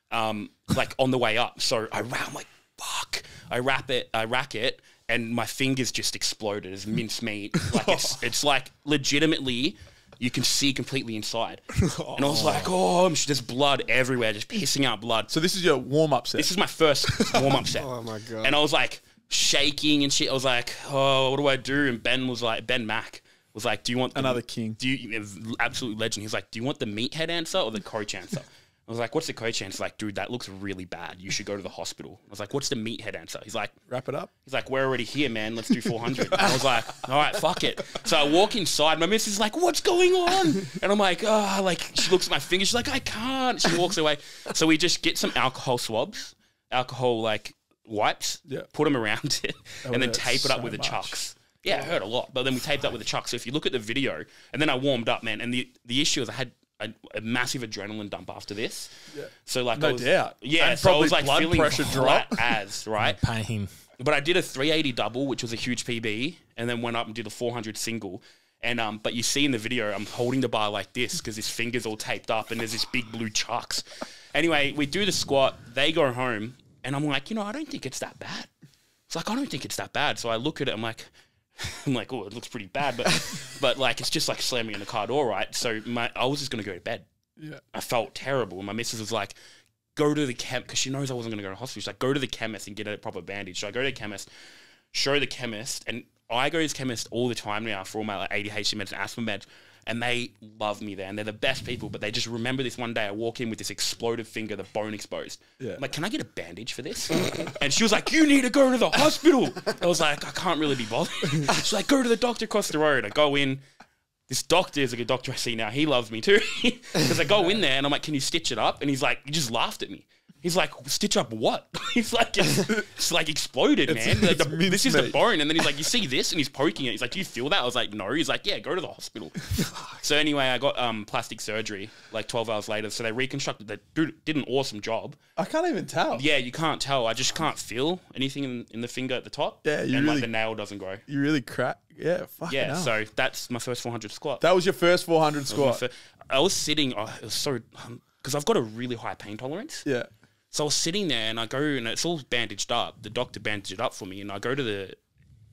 um, like on the way up. So I ra- I'm like, fuck. I wrap it, I rack it, and my fingers just exploded as mincemeat. Like it's, it's like legitimately. You can see completely inside, and I was like, "Oh, I'm, there's blood everywhere, just pissing out blood." So this is your warm up set. This is my first warm up set. Oh my god. And I was like shaking and shit. I was like, oh, what do I do? And Ben was like, Ben Mack was like, do you want the, Another king. Do you absolute legend? He's like, do you want the meathead answer or the coach answer? I was like, what's the coach answer? He's like, dude, that looks really bad. You should go to the hospital. I was like, what's the meathead answer? He's like, Wrap it up. He's like, we're already here, man. Let's do 400. I was like, all right, fuck it. So I walk inside. My missus is like, what's going on? And I'm like, oh, like, she looks at my finger. She's like, I can't. She walks away. So we just get some alcohol swabs, alcohol, like, wipes, Yeah. put them around it, and then tape it up so with the much. Chux. Yeah, it hurt a lot. But then we taped up with the Chux. So if you look at the video, and then I warmed up, man. And the, the issue is I had a, a massive adrenaline dump after this. Yeah. So, like, No I was, doubt. Yeah, And so I probably was like blood feeling pressure flat drop. as, right? Pain. But I did a 380 double, which was a huge PB, and then went up and did a 400 single. And um, but you see in the video, I'm holding the bar like this because his fingers all taped up, and there's this big blue Chux. Anyway, we do the squat. They go home, and I'm like, you know, I don't think it's that bad. It's like I don't think it's that bad. So I look at it. I'm like, I'm like, oh, it looks pretty bad, but but like it's just like slamming in the car door, right? So my I was just gonna go to bed. Yeah. I felt terrible. And my missus was like, go to the chemist because she knows I wasn't going to go to hospital. She's like, go to the chemist and get a proper bandage. So I go to the chemist, show the chemist, and I go to the chemist all the time now for all my like ADHD meds and asthma meds. And they love me there, and they're the best people. But they just remember this one day. I walk in with this exploded finger, the bone exposed. Yeah. I'm like, can I get a bandage for this? and she was like, you need to go to the hospital. I was like, I can't really be bothered. She's like, go to the doctor across the road. I go in, this doctor is a good doctor I see now. He loves me too. Because I go in there and I'm like, can you stitch it up? And he's like, he just laughed at me. He's like, stitch up what? he's like, it's, it's like exploded, man. Like, it's the- this is the bone. And then he's like, you see this? And he's poking it. He's like, do you feel that? I was like, no. He's like, yeah, go to the hospital. so anyway, I got um, plastic surgery like 12 hours later. So they reconstructed. They did, did an awesome job. I can't even tell. Yeah, you can't tell. I just can't feel anything in, in the finger at the top. Yeah, you and really- like the nail doesn't grow. You really crack. Yeah, Yeah, hell. so that's my first 400 squat. that was your first 400 That was squat. fir- I was sitting. Oh, it was so because I've got a really high pain tolerance. yeah. So I was sitting there and I go and it's all bandaged up. The doctor bandaged it up for me, and I go to the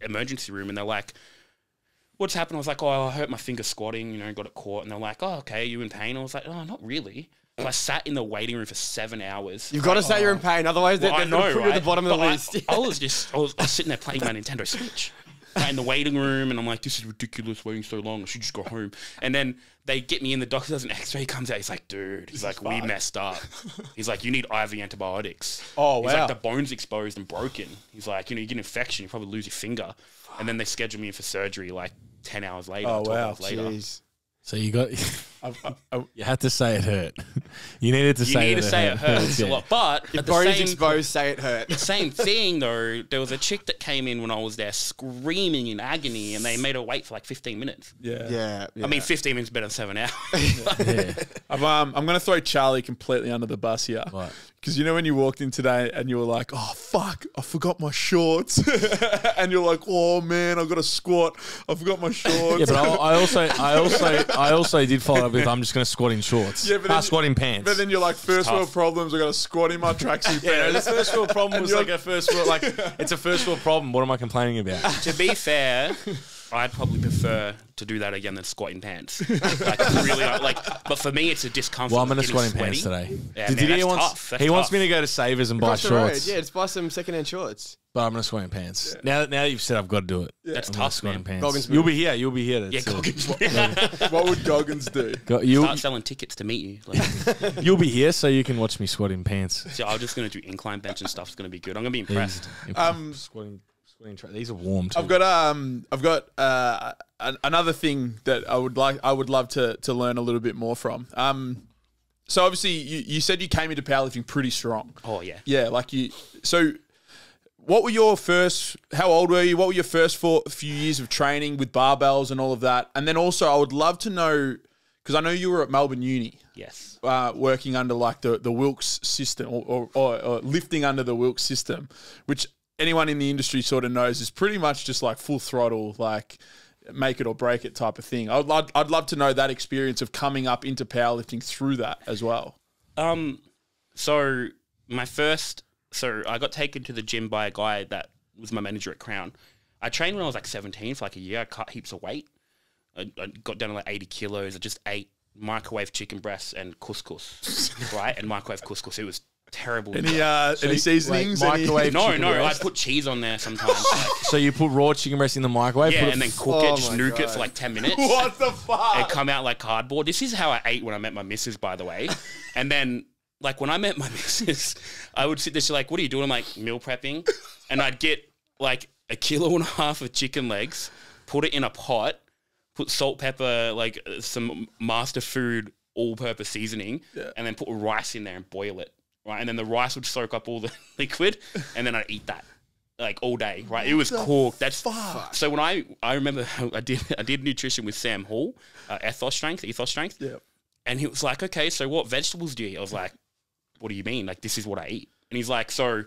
emergency room and they're like, "What's happened?" I was like, "Oh, I hurt my finger squatting. You know, got it caught." And they're like, "Oh, okay, you in pain?" I was like, "Oh, not really." So I sat in the waiting room for seven hours. You've got to say you're in pain, otherwise they're, I they're know, to put you right? at the bottom of the I- list. I, was just, I was, I was sitting there playing my Nintendo Switch. Sat in the waiting room, and I'm like, this is ridiculous, waiting so long. I should just go home. And then they get me in. The doctor does an X-ray. He comes out. He's like, dude. He's like, we messed up. He's like, you need IV antibiotics. Oh, wow. He's like, the bone's exposed and broken. He's like, you know, you get an infection, you probably lose your finger. And then they schedule me in for surgery like ten hours later. Oh, 12 wow. hours later. Jeez. So you got I've, I, I, you had to say it hurt. You needed to You say need it to say it hurts a lot, but at the Bones same exposed, say it hurt. Same thing though. There was a chick that came in when I was there screaming in agony, and they made her wait for like 15 minutes. yeah. Yeah, I mean, 15 minutes better than seven hours. Yeah. I've, um, I'm going to throw Charlie completely under the bus here. What? Because you know when you walked in today and you were like, oh, fuck, I forgot my shorts. and you're like, oh, man, I've got to squat. I forgot my shorts. Yeah, but I, I also, I also, I also did follow up with I'm just going to squat in shorts. Yeah, but Ah, then- squat in pants. But then you're like, first world problems. I got to squat in my tracksuit yeah, the pants. first world problem was like a first world, like it's a first world problem. What am I complaining about? to be fair, I'd probably prefer to do that again than squat in pants. like really, like, but for me, it's a discomfort. Well, I'm going to getting squat in sweaty. pants today. Yeah, Did- man, did he that's wants, tough. That's he wants tough. me to go to Savers and buy Across the road, shorts, yeah, just buy some secondhand shorts. but I'm going to squat in pants. Now, that now that you've said I've got to do it. That's I'm gonna tough, squat in man. pants. Goggins You'll be here. You'll be here. To Yeah, to- Goggins. what would Goggins do? Go, you'll, Start selling tickets to meet you. Like, you'll be here, so you can watch me squat in pants. so I'm just gonna do incline bench and stuff. It's gonna be good. I'm gonna be impressed. Um, squatting, squatting tra- These are warm too. I've got um, I've got uh, an, another thing that I would like, I would love to to learn a little bit more from. Um, so obviously you, you said you came into powerlifting pretty strong. Oh yeah. Yeah, like you. So, what were your first? How old were you? What were your first four, few years of training with barbells and all of that? And then also, I would love to know because I know you were at Melbourne Uni. Yes. Uh, working under like the, the Wilks system or, or, or, or lifting under the Wilks system, which anyone in the industry sort of knows is pretty much just like full throttle, like make it or break it type of thing. I'd, I'd, I'd love to know that experience of coming up into powerlifting through that as well. Um, so my first, so I got taken to the gym by a guy that was my manager at Crown. I trained when I was like 17 for like a year. I cut heaps of weight. I, I got down to like 80 kilos. I just ate microwave chicken breasts and couscous, right? And microwave couscous. It was terrible. Any uh, any seasonings? any- microwave no, chicken no, I put cheese on there sometimes. So you put raw chicken breast in the microwave? yeah, put and then cook Oh it, just my nuke it for like 10 minutes. what the fuck? It come out like cardboard. This is how I ate when I met my missus, by the way. And then, like when I met my missus, I would sit there. She's like, "What are you doing?" I'm like, "Meal prepping," and I'd get like a kilo and a half of chicken legs, put it in a pot, put salt, pepper, like uh, some master food all-purpose seasoning, and then put rice in there and boil it. Right, and then the rice would soak up all the liquid, and then I'd eat that like all day. Right, it was cooked. That's fuck? so when I I remember I did I did nutrition with Sam Hall, uh, ethos strength, ethos strength, Yeah. and he was like, okay, so what vegetables do you eat? I was like, what do you mean? Like this is what I eat? And he's like, so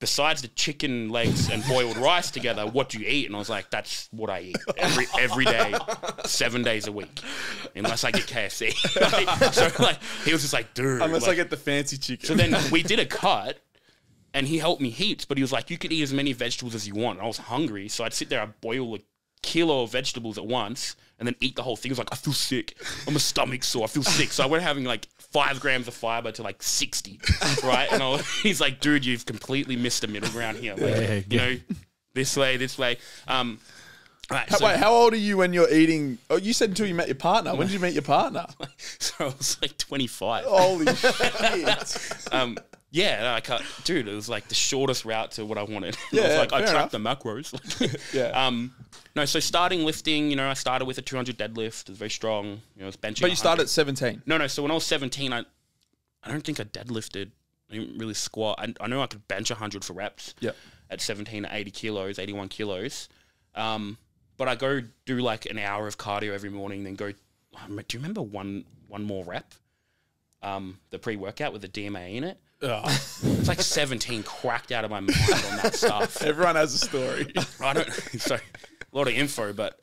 besides the chicken legs and boiled rice together, what do you eat? And I was like, that's what I eat every every day, seven days a week, unless I get KFC. Like, so like he was just like, dude, Unless like- I get the fancy chicken. so then we did a cut, and he helped me heaps. But he was like, "You could eat as many vegetables as you want." And I was hungry, so I'd sit there, I'd boil a kilo of vegetables at once and then eat the whole thing. It was like, I feel sick. I'm a stomach sore. I feel sick. So I went having like five grams of fiber to like 60, right? And I was, he's like, dude, you've completely missed the middle ground here. Like, Yeah, you know, this way, this way. Um, right, How, so, wait, how old are you when you're eating? Oh, you said until you met your partner. When did you meet your partner? so I was like 25. Holy shit! um, yeah, like, uh, dude, it was like the shortest route to what I wanted. Yeah, I was like, I tracked the macros. Yeah. Um, no, so starting lifting, you know, I started with a 200 deadlift. It was very strong. You know, I was benching. But you started at 17. No, no. So when I was 17, I, I don't think I deadlifted. I didn't really squat. I, I know I could bench 100 for reps. Yep. At 17 80 kilos, 81 kilos. Um, but I go do like an hour of cardio every morning, then go. um, Do you remember one one more rep? Um, the pre workout with the DMA in it. It's like 17 cracked out of my mind on that stuff. Everyone has a story. I don't. Sorry, a lot of info, but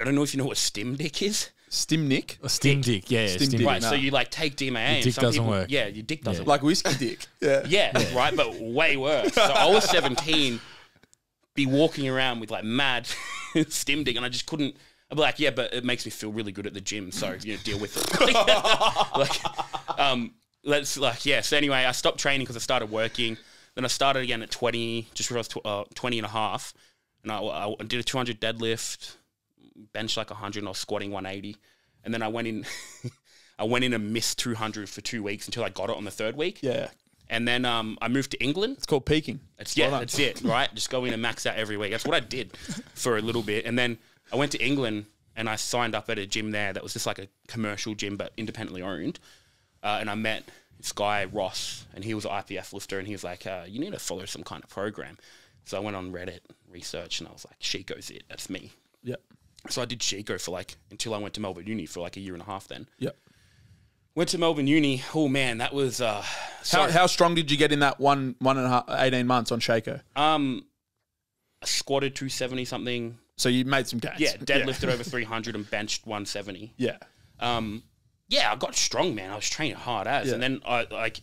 I don't know if you know what stim dick is. Stimnick, A steam dick. Yeah, yeah Steam steam dick. Right, No. so you like take DMA and dick some doesn't people, work. Yeah, your dick doesn't work. like whiskey dick. Yeah. Yeah, right, but way worse. So I was 17, be walking around with like mad stim dick, and I just couldn't. I'd be like, yeah, but it makes me feel really good at the gym, so you know, deal with it. like, um, let's like, yeah. So anyway, I stopped training because I started working. Then I started again at 20, just before I was tw- uh, 20 and a half, and I, I did a 200 deadlift, bench like 100, and I was squatting 180, and then I went in. I went in and missed 200 for two weeks until I got it on the third week. Yeah. And then um, I moved to England. It's called peaking. That's yeah, Well that's it, right? Just go in and max out every week. That's what I did for a little bit, and then I went to England and I signed up at a gym there that was just like a commercial gym but independently owned. Uh, and I met this guy Ross, and he was an IPF lifter, and he was like, uh, "You need to follow some kind of program." So I went on Reddit research, and I was like, "Sheiko's it. That's me." Yeah. So I did Chico for like until I went to Melbourne Uni for like a year and a half. Then Yeah. went to Melbourne Uni. Oh man, that was uh, How, how strong did you get in that one one and a half, 18 months on Sheiko? um, I squatted two seventy something. So you made some gains. Yeah, deadlifted over 300 and benched 170. Yeah. Um, yeah, I got strong, man. I was training hard as, and then I like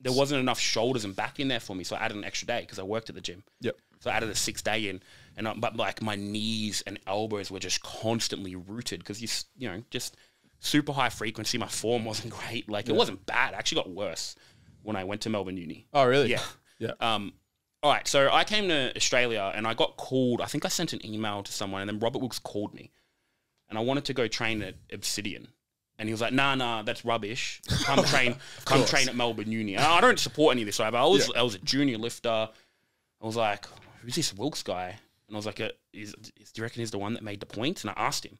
there wasn't enough shoulders and back in there for me, so I added an extra day because I worked at the gym. Yep. So I added a six day in, and I, but like my knees and elbows were just constantly rooted because you you know just super high frequency. My form wasn't great. Like it wasn't bad. It actually got worse when I went to Melbourne Uni. Oh, really? Yeah. Yeah. Um, all right, so I came to Australia and I got called. I think I sent an email to someone, and then Robert Wilks called me, and I wanted to go train at Obsidian, and he was like, "Nah, nah, that's rubbish. Come train, come train at Melbourne Uni." And I don't support any of this, right? I was, I was a junior lifter. I was like, "Who's this Wilks guy?" And I was like, uh, is, is, "Do you reckon he's the one that made the point? And I asked him. And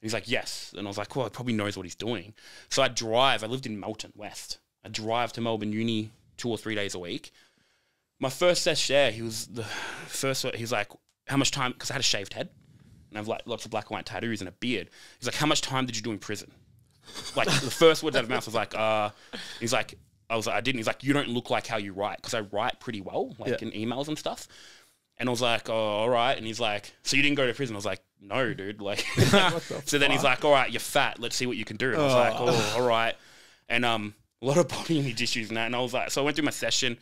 he's like, "Yes." And I was like, "Well, he probably knows what he's doing." So I drive. I lived in Melton West. I drive to Melbourne Uni two or three days a week my first session there, he was the first. He was like, "How much time?" Because I had a shaved head, and I have like lots of black and white tattoos and a beard. He's like, "How much time did you do in prison?" Like the first words out of mouth was like, "Uh," he's like, "I was like, I didn't." He's like, "You don't look like how you write," because I write pretty well, like Yeah. in emails and stuff. And I was like, "Oh, all right." And he's like, "So you didn't go to prison?" I was like, "No, dude." Like, so then he's like, "All right, you're fat. Let's see what you can do." And I was like, "Oh, all right." And um, a lot of body image issues and that. And I was like, so I went through my session.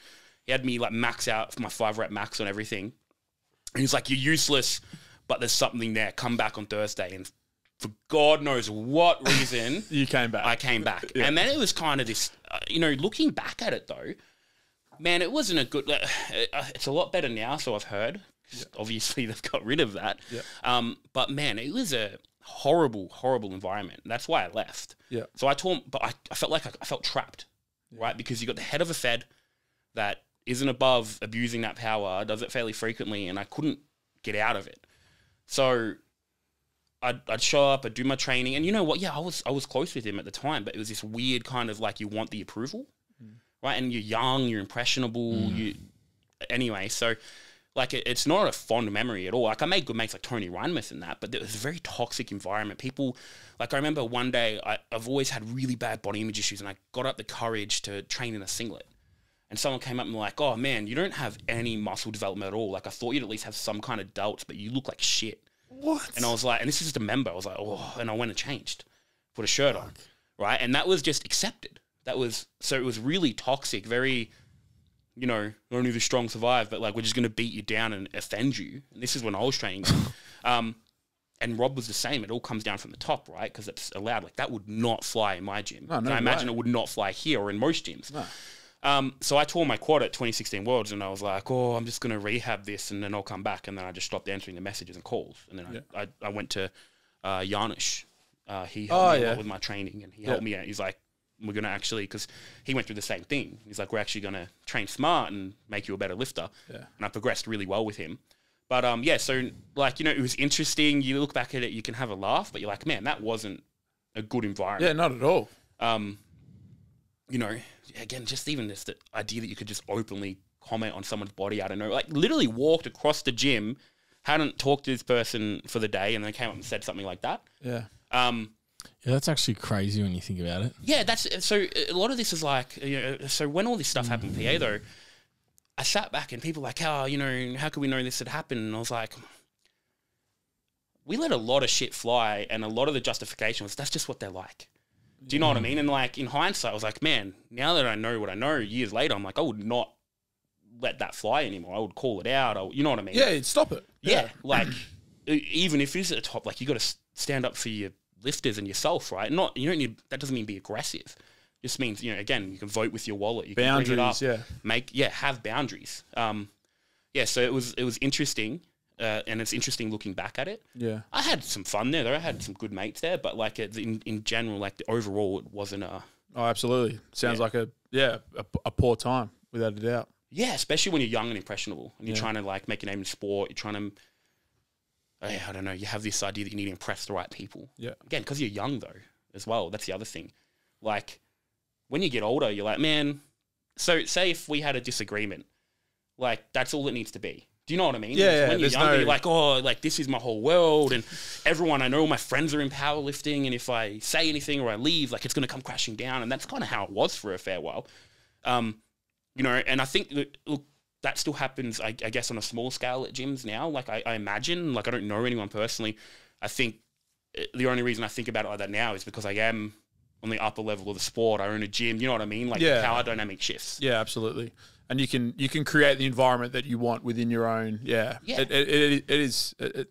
He had me like max out for my five rep max on everything. And he's like, "You're useless, but there's something there. Come back on Thursday." And for God knows what reason, You came back. I came back. And then it was kind of this, uh, you know, looking back at it though, man, it wasn't a good. Uh, uh, it's a lot better now, so I've heard. 'cause Obviously, they've got rid of that. Yeah. Um, but man, it was a horrible, horrible environment. That's why I left. Yeah. So I told, but I, I felt like I, I felt trapped, right? Because you got the head of a Fed that isn't above abusing that power, does it fairly frequently, and I couldn't get out of it. So I'd, I'd show up, I'd do my training, and you know what? Yeah, I was I was close with him at the time, but it was this weird kind of like you want the approval, mm. right? And you're young, you're impressionable, mm. you anyway. So like it, it's not a fond memory at all. Like I made good mates like Tony Reinmuth and that, but it was a very toxic environment. People like I remember one day I, I've always had really bad body image issues, and I got up the courage to train in a singlet. And someone came up and like, "Oh man, you don't have any muscle development at all. Like I thought you'd at least have some kind of delts, but you look like shit." What? And I was like, and this is just a member. I was like, oh, and I went and changed, put a shirt on, right? And that was just accepted. That was so it was really toxic, very, you know, only the strong survive, but like we're just gonna beat you down and offend you. And this is when I was training. um, and Rob was the same. It all comes down from the top, right? Because it's allowed. Like that would not fly in my gym. No, no and I imagine way. it would not fly here or in most gyms. Um, so I tore my quad at 2016 Worlds, and I was like, "Oh, I'm just gonna rehab this, and then I'll come back." And then I just stopped answering the messages and calls, and then I, I, I went to uh, Janusz. Uh, he helped Oh, me yeah. with my training, and he helped me out. He's like, "We're gonna actually," because he went through the same thing. He's like, "We're actually gonna train smart and make you a better lifter." Yeah. And I progressed really well with him. But um, yeah, so like you know, it was interesting. You look back at it, you can have a laugh, but you're like, man, that wasn't a good environment Yeah, not at all. um, you know, again, just even this the idea that you could just openly comment on someone's body, I don't know, like literally walked across the gym, hadn't talked to this person for the day, and then came up and said something like that. Yeah. Um, Yeah, that's actually crazy when you think about it. yeah, that's so. A lot of this is like, you know, so when all this stuff happened, PA though, I sat back and people were like, oh, you know, how could we know this had happened? And I was like, we let a lot of shit fly, and a lot of the justification was that's just what they're like. Do you know what I mean? And like in hindsight, I was like, man, now that I know what I know, years later, I'm like, I would not let that fly anymore. I would call it out. I, you know what I mean? Yeah, stop it. Yeah, like e- even if it's at the top, like you got to stand up for your lifters and yourself, right? Not you don't need that doesn't mean be aggressive. Just means you know again you can vote with your wallet. You can bring it up, Boundaries, yeah. Make yeah have boundaries. Um, yeah. So it was it was interesting, uh, and it's interesting looking back at it. Yeah. I had some fun there. though. I had some good mates there, but like in in general, like the overall, it wasn't a Oh, absolutely. Sounds Yeah. like a yeah a, a poor time without a doubt. Yeah, especially when you're young and impressionable, and you're Yeah. trying to like make a name in sport. You're trying to, I, I don't know. You have this idea that you need to impress the right people. Yeah. Again, because you're young though, as well. That's the other thing. Like, when you get older, you're like, man. So, say if we had a disagreement, like that's all it needs to be. Do you know what I mean? Yeah, yeah, When you're younger, no- you're like, oh, like this is my whole world, and everyone I know, all my friends are in powerlifting, and if I say anything or I leave, like it's going to come crashing down, and that's kind of how it was for a fair while. Um, you know, and I think that look, that still happens, I, I guess, on a small scale at gyms now. Like I, I imagine, like I don't know anyone personally. I think uh, the only reason I think about it like that now is because I am on the upper level of the sport. I own a gym. You know what I mean? Like Yeah. the power dynamic shifts. Yeah, absolutely. And you can you can create the environment that you want within your own. Yeah. Yeah. It, it, it, it is. It, it-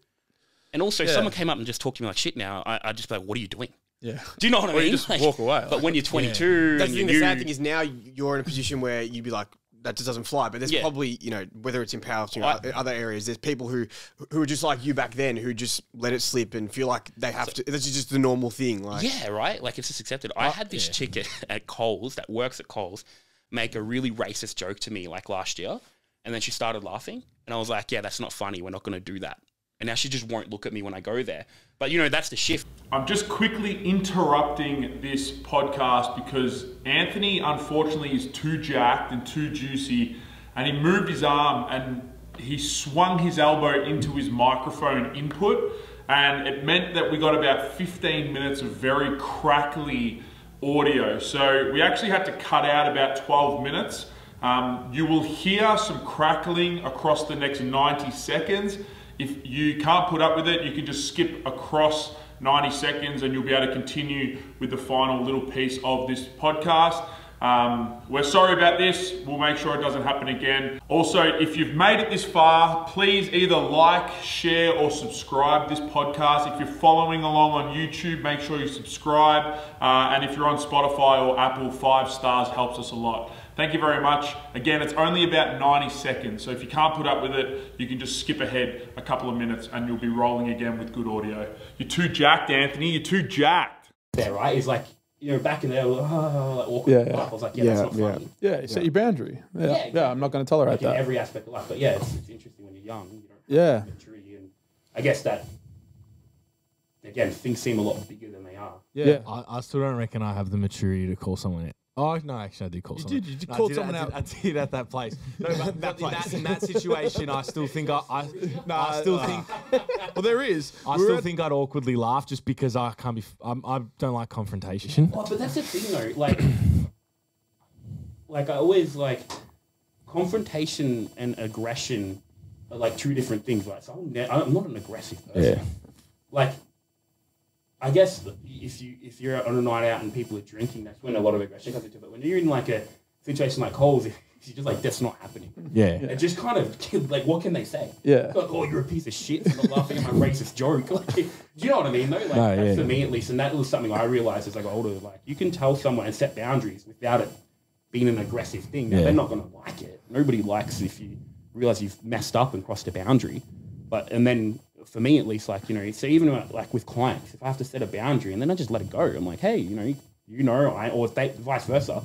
And also, if someone came up and just talked to me like shit now, I, I'd just be like, "What are you doing?" yeah. Do you know what I Or you mean? just walk away, But like- when you're 22 That's and the you're thing. The sad thing is now you're in a position where you'd be like, that just doesn't fly. But there's Yeah. probably you know whether it's in powerlifting or I- o- other areas, there's people who who are just like you back then who just let it slip and feel like they have to. This is just the normal thing. Like Yeah, right. Like it's just accepted. I had this chick at, at Coles that works at Coles make a really racist joke to me like last year, and then she started laughing, and I was like, "Yeah, that's not funny. We're not going to do that." And now she just won't look at me when I go there. But you know, that's the shift. I'm just quickly interrupting this podcast because Anthony, unfortunately, is too jacked and too juicy, and he moved his arm and he swung his elbow into his microphone input, and it meant that we got about 15 minutes of very crackly audio. So we actually had to cut out about 12 minutes. Um, you will hear some crackling across the next 90 seconds. If you can't put up with it, you can just skip across 90 seconds and you'll be able to continue with the final little piece of this podcast. Um, we're sorry about this. We'll make sure it doesn't happen again. Also, if you've made it this far, please either like, share, or subscribe this podcast. If you're following along on YouTube, make sure you subscribe. Uh, and if you're on Spotify or Apple, five stars helps us a lot. Thank you very much. Again, it's only about 90 seconds, so if you can't put up with it, you can just skip ahead a couple of minutes and you'll be rolling again with good audio. You're too jacked, Anthony. You're too jacked. There, right? He's like you know, back in there, ah, like, awkward Yeah, yeah. stuff. I was like, yeah, Yeah, that's not yeah. funny. Yeah. You set your boundary. Yeah. Yeah. exactly. I'm not going to tolerate Like in that. every aspect of life. But yeah, it's, it's interesting when you're young. You don't Yeah. maturity, and I guess that again, things seem a lot bigger than they are. Yeah. I, I still don't reckon I have the maturity to call someone out. Oh no, actually, I did call someone. did, you did No, I call did- someone I did- out. I did at that place. No, but, but in, that, in that situation, I still think I, I, I still uh, think Well, there is. I We're still at- think I'd awkwardly laugh just because I can't be. I'm, I don't like confrontation. Oh, but that's the thing though. Like, like I always like confrontation and aggression are like two different things, right? So I'm, ne- I'm not an aggressive person. Yeah. Like, I guess if you if you're on a night out and people are drinking, that's when a lot of aggression comes into it. But when you're in like a situation like Coles, if, You're just like, that's not happening. Yeah. It just kind of like, what can they say? Yeah. Like, oh, you're a piece of shit. for not laughing at my racist joke. Like, do you know what I mean? Though, like, No, that's yeah. for me at least, and that was something I realized as I got older. Like, you can tell someone and set boundaries without it being an aggressive thing. Now, Yeah. They're not going to like it. Nobody likes if you realize you've messed up and crossed a boundary. But and then for me at least, like you know, so even uh, like with clients, if I have to set a boundary and then I just let it go, I'm like, hey, you know, you know, I or if they, vice versa,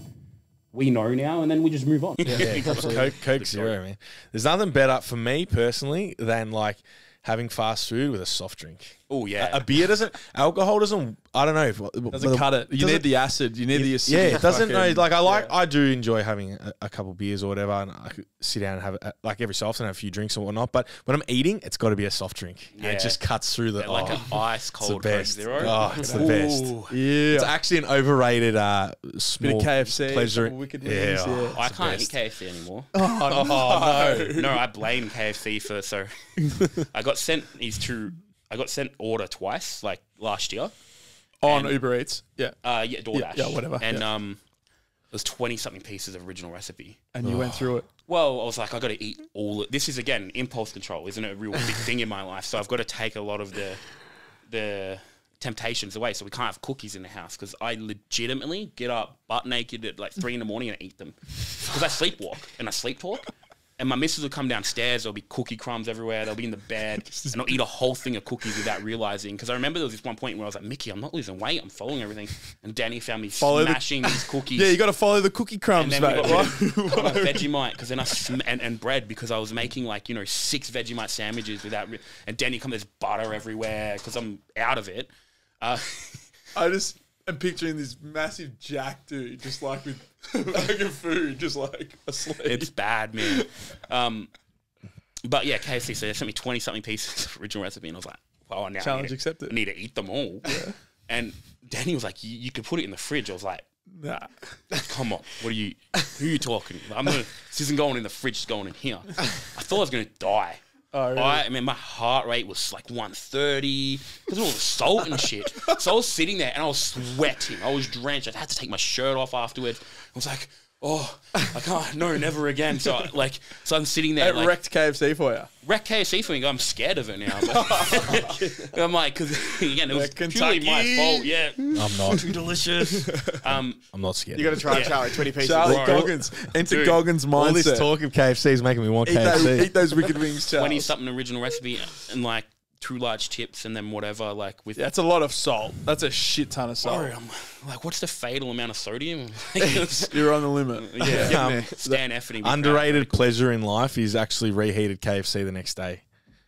we know now, and then we just move on. Yeah, Coke, Coke Zero, man. There's nothing better for me personally than like having fast food with a soft drink. Oh yeah, A beer doesn't, alcohol doesn't. I don't know. If, Doesn't cut it. You need the acid. You need the acidic Yeah, it doesn't know. Like I like, yeah. I do enjoy having a, a couple beers or whatever, and I could sit down and have a, like every so often have a few drinks and whatnot. But when I'm eating, it's got to be a soft drink. And Yeah. it just cuts through the Yeah, like oh, an ice it's the cold Coke best. Zero. Oh, it's the best. Ooh. Yeah. It's actually an overrated uh, Bit small of KFC, pleasure. wicked wings, yeah, yeah. oh, I can't best. eat KFC anymore. Oh no! no, I blame KFC for so. I got sent these two. I got sent order twice, like last year. on And- Uber Eats. Yeah. Uh, yeah, DoorDash. yeah, whatever, And yeah. um, it was twenty something pieces of original recipe. And you went through it. Well, I was like, I got to eat all. Of, this is again impulse control, isn't it? A real big thing in my life. So I've got to take a lot of the the temptations away. So we can't have cookies in the house because I legitimately get up butt naked at like three in the morning and eat them because I sleepwalk and I sleep talk. And my missus will come downstairs. There'll be cookie crumbs everywhere. They'll be in the bed, and I'll eat a whole thing of cookies without realizing. Because I remember there was this one point where I was like, "Mickey, I'm not losing weight. I'm following everything." And Danny found me Follow the- smashing these cookies. Yeah, you got to follow the cookie And crumbs, then mate. we got, right? rid of- got my Vegemite because then I sm- and, and bread because I was making like you know six Vegemite sandwiches without re- and Danny come there's butter everywhere because I'm out of it. Uh, I just am picturing this massive jack dude, just like with like of food, just like asleep. it's bad, man. Um, but yeah, KFC so they sent me twenty something pieces of original recipe and I was like, well, now I Challenge need to, accepted. I need to eat them all. And Danny was like, you, you could put it in the fridge. I was like. nah. Come on, what are you? Who are you talking? I'm gonna. This isn't going in the fridge. It's going in here. I thought I was gonna die. Oh, really? I, I mean, my heart rate was like 130 because of all the salt and shit. So I was sitting there and I was sweating. I was drenched. I had to take my shirt off afterwards. I was like, oh, I can't. No, never again. So I- like, so I'm sitting there It like, wrecked KFC for you. Wrecked KFC for me. I'm scared of it now. But I'm like, because again, it was Yeah, purely my fault. Yeah, I'm not. too delicious. Um, I'm not scared. You got to try Yeah. Charlie, 20 pieces. Charlie Right. Goggins. Enter Dude. Goggins All this talk of KFC is making me want Eat, that, KFC. eat those wicked wings, Charles. twenty something original recipe and like two large chips and then whatever like with That's a lot of salt. That's a shit ton of salt. Sorry, I'm like, what's the fatal amount of sodium? You're on the limit. yeah, Getting Um, there. Stan Effing. Underrated pleasure in life is actually reheated KFC the next day.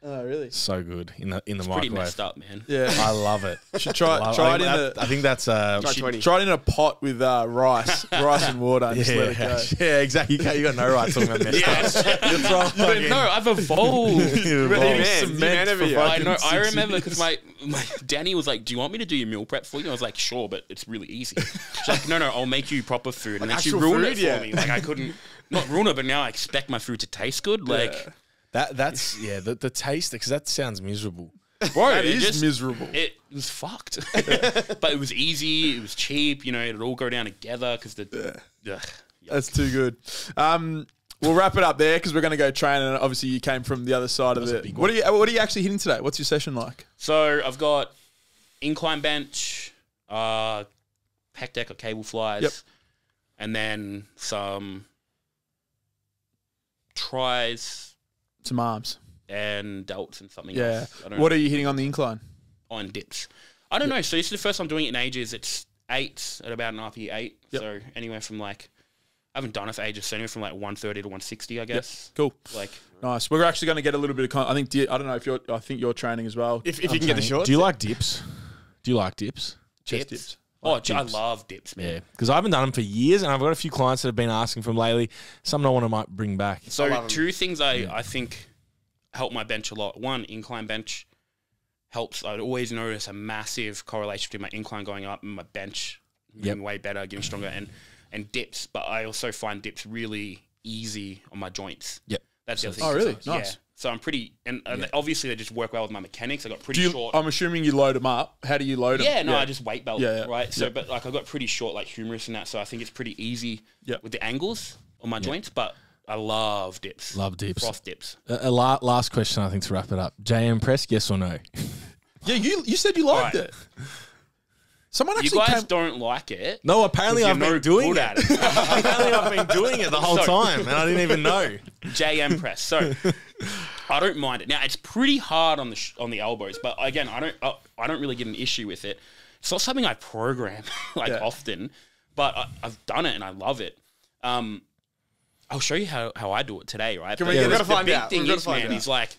Oh, really? So good in the in the Pretty microwave. messed up, man. Yeah. I love it. should try, Love- try I it in think, a, that- I think that's uh, Try should- try it in a pot with uh, rice, rice and water, and just let it yeah, go. yeah, exactly. You, can't, you got no right talking about messed up. Yeah, You're throwing fucking- no, I've evolved. You're But man, cement man for over here. I know. I remember because my, my Danny was like, "Do you want me to do your meal prep for you?" I was like, "Sure, but it's really easy." She's like, "No, no, I'll make you proper food." And then she ruined food? it for Yeah. me. Like I couldn't not ruin it, but now I expect my food to taste good. Like, Yeah. That that's yeah. The, the taste because that sounds miserable. bro, That it is just, miserable. It was fucked, but it was easy. It was cheap. You know, it'd all go down together because the. Ugh. That's too good. Um, we'll wrap it up there because we're going to go train. And obviously, you came from the other side of it. What are you? What are you actually hitting today? What's your session like? So I've got incline bench, uh, pec deck or cable flies, Yep. and then some tries Some arms. and delts and something Yeah. else. I don't What know, are you hitting on the incline? on dips. I don't know. So this is the first time I'm doing it in ages. It's eight at about an RPE eight. Yep. So anywhere from like I haven't done it for ages. So anywhere from like one thirty to one sixty, I guess. Cool. Like Nice. We're actually going to get a little bit of. Con- I think. di- I don't know if you're. I think you're training as well. If, if you can get the shorts. Do you like dips? Do you like dips? Chest dips. dips. Oh, Like I dips. love dips, man. Yeah, because I haven't done them for years, and I've got a few clients that have been asking for them lately. Something I want to might bring back. So two things I, I think help my bench a lot. One, incline bench helps. I'd always notice a massive correlation between my incline going up and my bench getting way better, getting stronger, and and dips. But I also find dips really easy on my joints. Yep. That's the other thing. Oh, really? Nice. Yeah. So I'm pretty, and, and obviously they just work well with my mechanics. I got pretty Do you, short. I'm assuming you load them up. How do you load them? Yeah, no, I just weight belt, Yeah, yeah. right? So, Yeah. but like I got pretty short, like humerus and that, so I think it's pretty easy Yep. with the angles on my joints, but I love dips. Love dips. Froth dips. A, a la- last question, I think, to wrap it up. JM press, yes or no? Yeah, you you said you liked Right. it. Someone You actually guys came. don't like it. No, apparently I've been no doing it. it. apparently I've been doing it the whole Sorry. time, and I didn't even know. JM press. So I don't mind it. Now it's pretty hard on the sh- on the elbows, but again, I don't uh, I don't really get an issue with it. It's not something I program like Yeah. often, but I, I've done it and I love it. Um, I'll show you how, how I do it today, right? Can we get the- Gotta the find big out. thing is, man, out. is like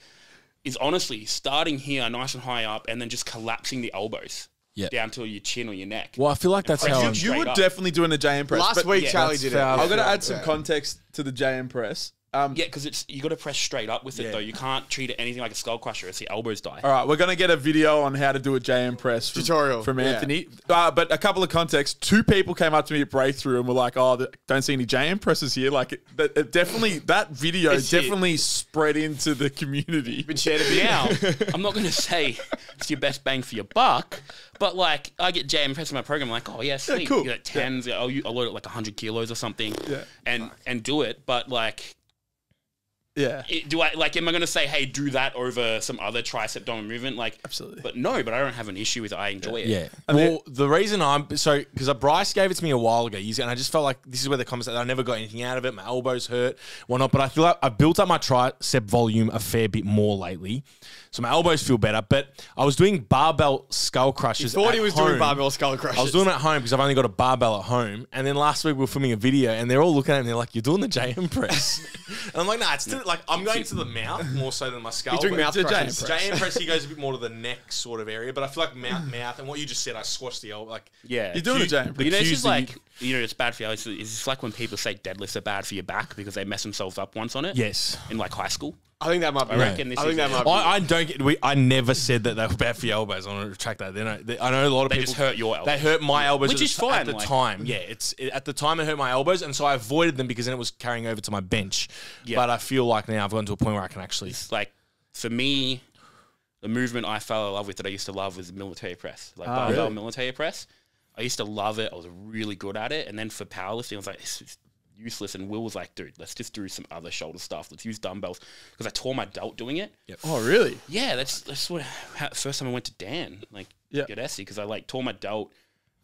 is honestly starting here nice and high up and then just collapsing the elbows Yeah. down to your chin or your neck. Well, I feel like that's press how it I'm. straight You were up. definitely doing the JM press. Last but week, yeah, Charlie that's did fair. it. I've got to add some context to the JM press. Um, Yeah, because it's you got to press straight up with it Yeah. though. You can't treat it anything like a skull crusher. It's the elbows die. All right, we're gonna get a video on how to do a JM press from, Tutorial, from yeah. Anthony. Uh, but a couple of contexts: two people came up to me at breakthrough and were like, "Oh, th- don't see any JM presses here." Like, it, it definitely that video It's hit. definitely spread into the community. Been shared a bit. Now, I'm not going to say it's your best bang for your buck, but like I get JM press in my program, I'm like, oh yeah, sweet. cool. You get tens, I'll, I'll load it like 100 kilos or something, Yeah. and and do it. But like, Yeah, it, do I like? Am I going to say, hey, do that over some other tricep dominant movement? Like, Absolutely. But no, but I don't have an issue with it. I enjoy it. Yeah. well, the reason I'm so because uh, Bryce gave it to me a while ago, he's- and I just felt like this is where the comments. I never got anything out of it. My elbows hurt, whatnot. But I feel like I've built up my tricep volume a fair bit more lately, so my elbows feel better. But I was doing barbell skull crushes. Thought at he was doing barbell skull crushes. I was doing it at home because I've only got a barbell at home. And then last week we were filming a video, and they're all looking at me. They're like, "You're doing the JM press," and I'm like, "Nah, it's to, like I'm going to the mouth more so than my skull." He's doing but- mouth crushes. JM press. JM press, he goes a bit more to the neck sort of area, but I feel like mouth, mm. mouth, and what you just said, I squashed the elbow. Like, Yeah. you're doing a JM press. You know, it's just like you know, it's bad for you. It's, it's just like when people say deadlifts are bad for your back because they mess themselves up once on it. yes, In like high school. I think that might be. I reckon this I think is that it. might be. I, I don't get. We, I never said that they were bad for your elbows. I want to retract that. Know, they, I know a lot of They people just hurt your elbows. They hurt my elbows, Which at is the, fine, at the like- time. Yeah, it's it, at the time it hurt my elbows, and so I avoided them because then it was carrying over to my bench. Yeah. But I feel like now I've gotten to a point where I can actually. like for me, the movement I fell in love with that I used to love was military press, like Ah, barbell military press. I used to love it. I was really good at it, and then for powerlifting, I was like, this is useless. And Will was like, dude, let's just do some other shoulder stuff. Let's use dumbbells because I tore my delt doing it. Oh, really? Yeah, that's that's what how, first time I went to Dan, like Yeah. get Essie because I like tore my delt,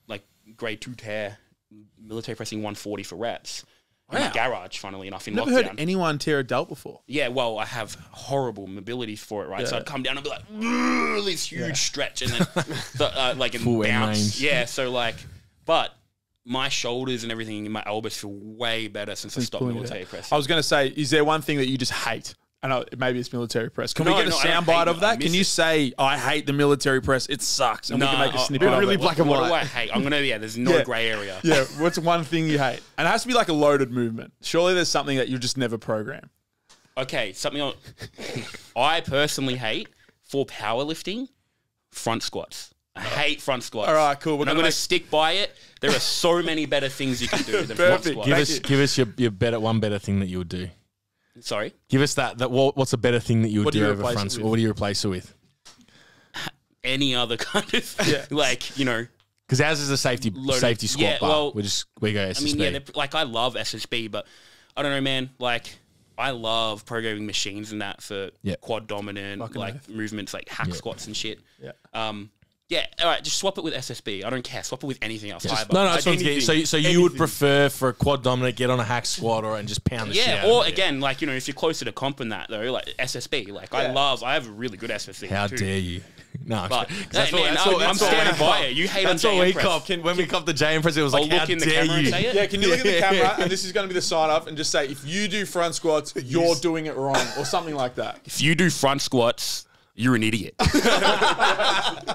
like grade two tear, military pressing 140 for reps. In my garage, funnily enough, in Never lockdown. heard anyone tear a delt before. Yeah, well, I have horrible mobility for it, right? So I'd come down and be like, this huge stretch, and then the, uh, like and Full bounce. Yeah, so like, but my shoulders and everything, in my elbows feel way better since I stopped pulling it military press. I was going to say, is there one thing that you just hate? And I know maybe it's military press. Can No, we get a no, I don't soundbite of that? Can you it. say, I hate the military press, it sucks, and we can make a snippet of really it? black and what white. do I hate? I'm gonna yeah. There's no Yeah. grey area. Yeah, what's one thing you hate? And it has to be like a loaded movement. Surely there's something that you just never program. Okay, something I, I personally hate for powerlifting, front squats. I hate front squats. All right, cool. We're And I'm gonna gonna make- stick by it. There are so many better things you can do than front Perfect. squats. Give Thank us, you. give us your, your better one better thing that you would do. Sorry. Give us that. That what, what's a better thing that you would What do do you over replace front? it squat? with? What do you replace it with? Any other kind of Yeah. like you know Because ours is a safety Loaded- safety squat yeah, bar. well, we just we go SSB. I mean, yeah, they're- like I love SSB, but I don't know, man. Like I love programming machines and that for Yeah. quad dominant Fucking like oath. movements, like hack Yeah. squats and shit. Yeah. Um. Yeah. All right. Just swap it with SSB. I don't care. Swap it with anything else. High bar. no, no. Like That's what anything. So, so you would prefer for a quad dominant get on a hack squat or and just pound the shit Yeah, out or of it. again, like you know, if you're closer to comp in that though, like SSB, like I love, I have a really good SSB. How too. dare you? No, I'm But sorry. 'Cause hey, man, that's I'm, what- I'm standing by cop. it. You hate That's on what we JM press. cop. When we cop the JM press, it was I'll like, how in the dare camera you? and say it. Yeah, can you look at the camera and this is going to be the sign off and just say, if you do front squats, you're doing it wrong or something like that. If you do front squats, you're an idiot.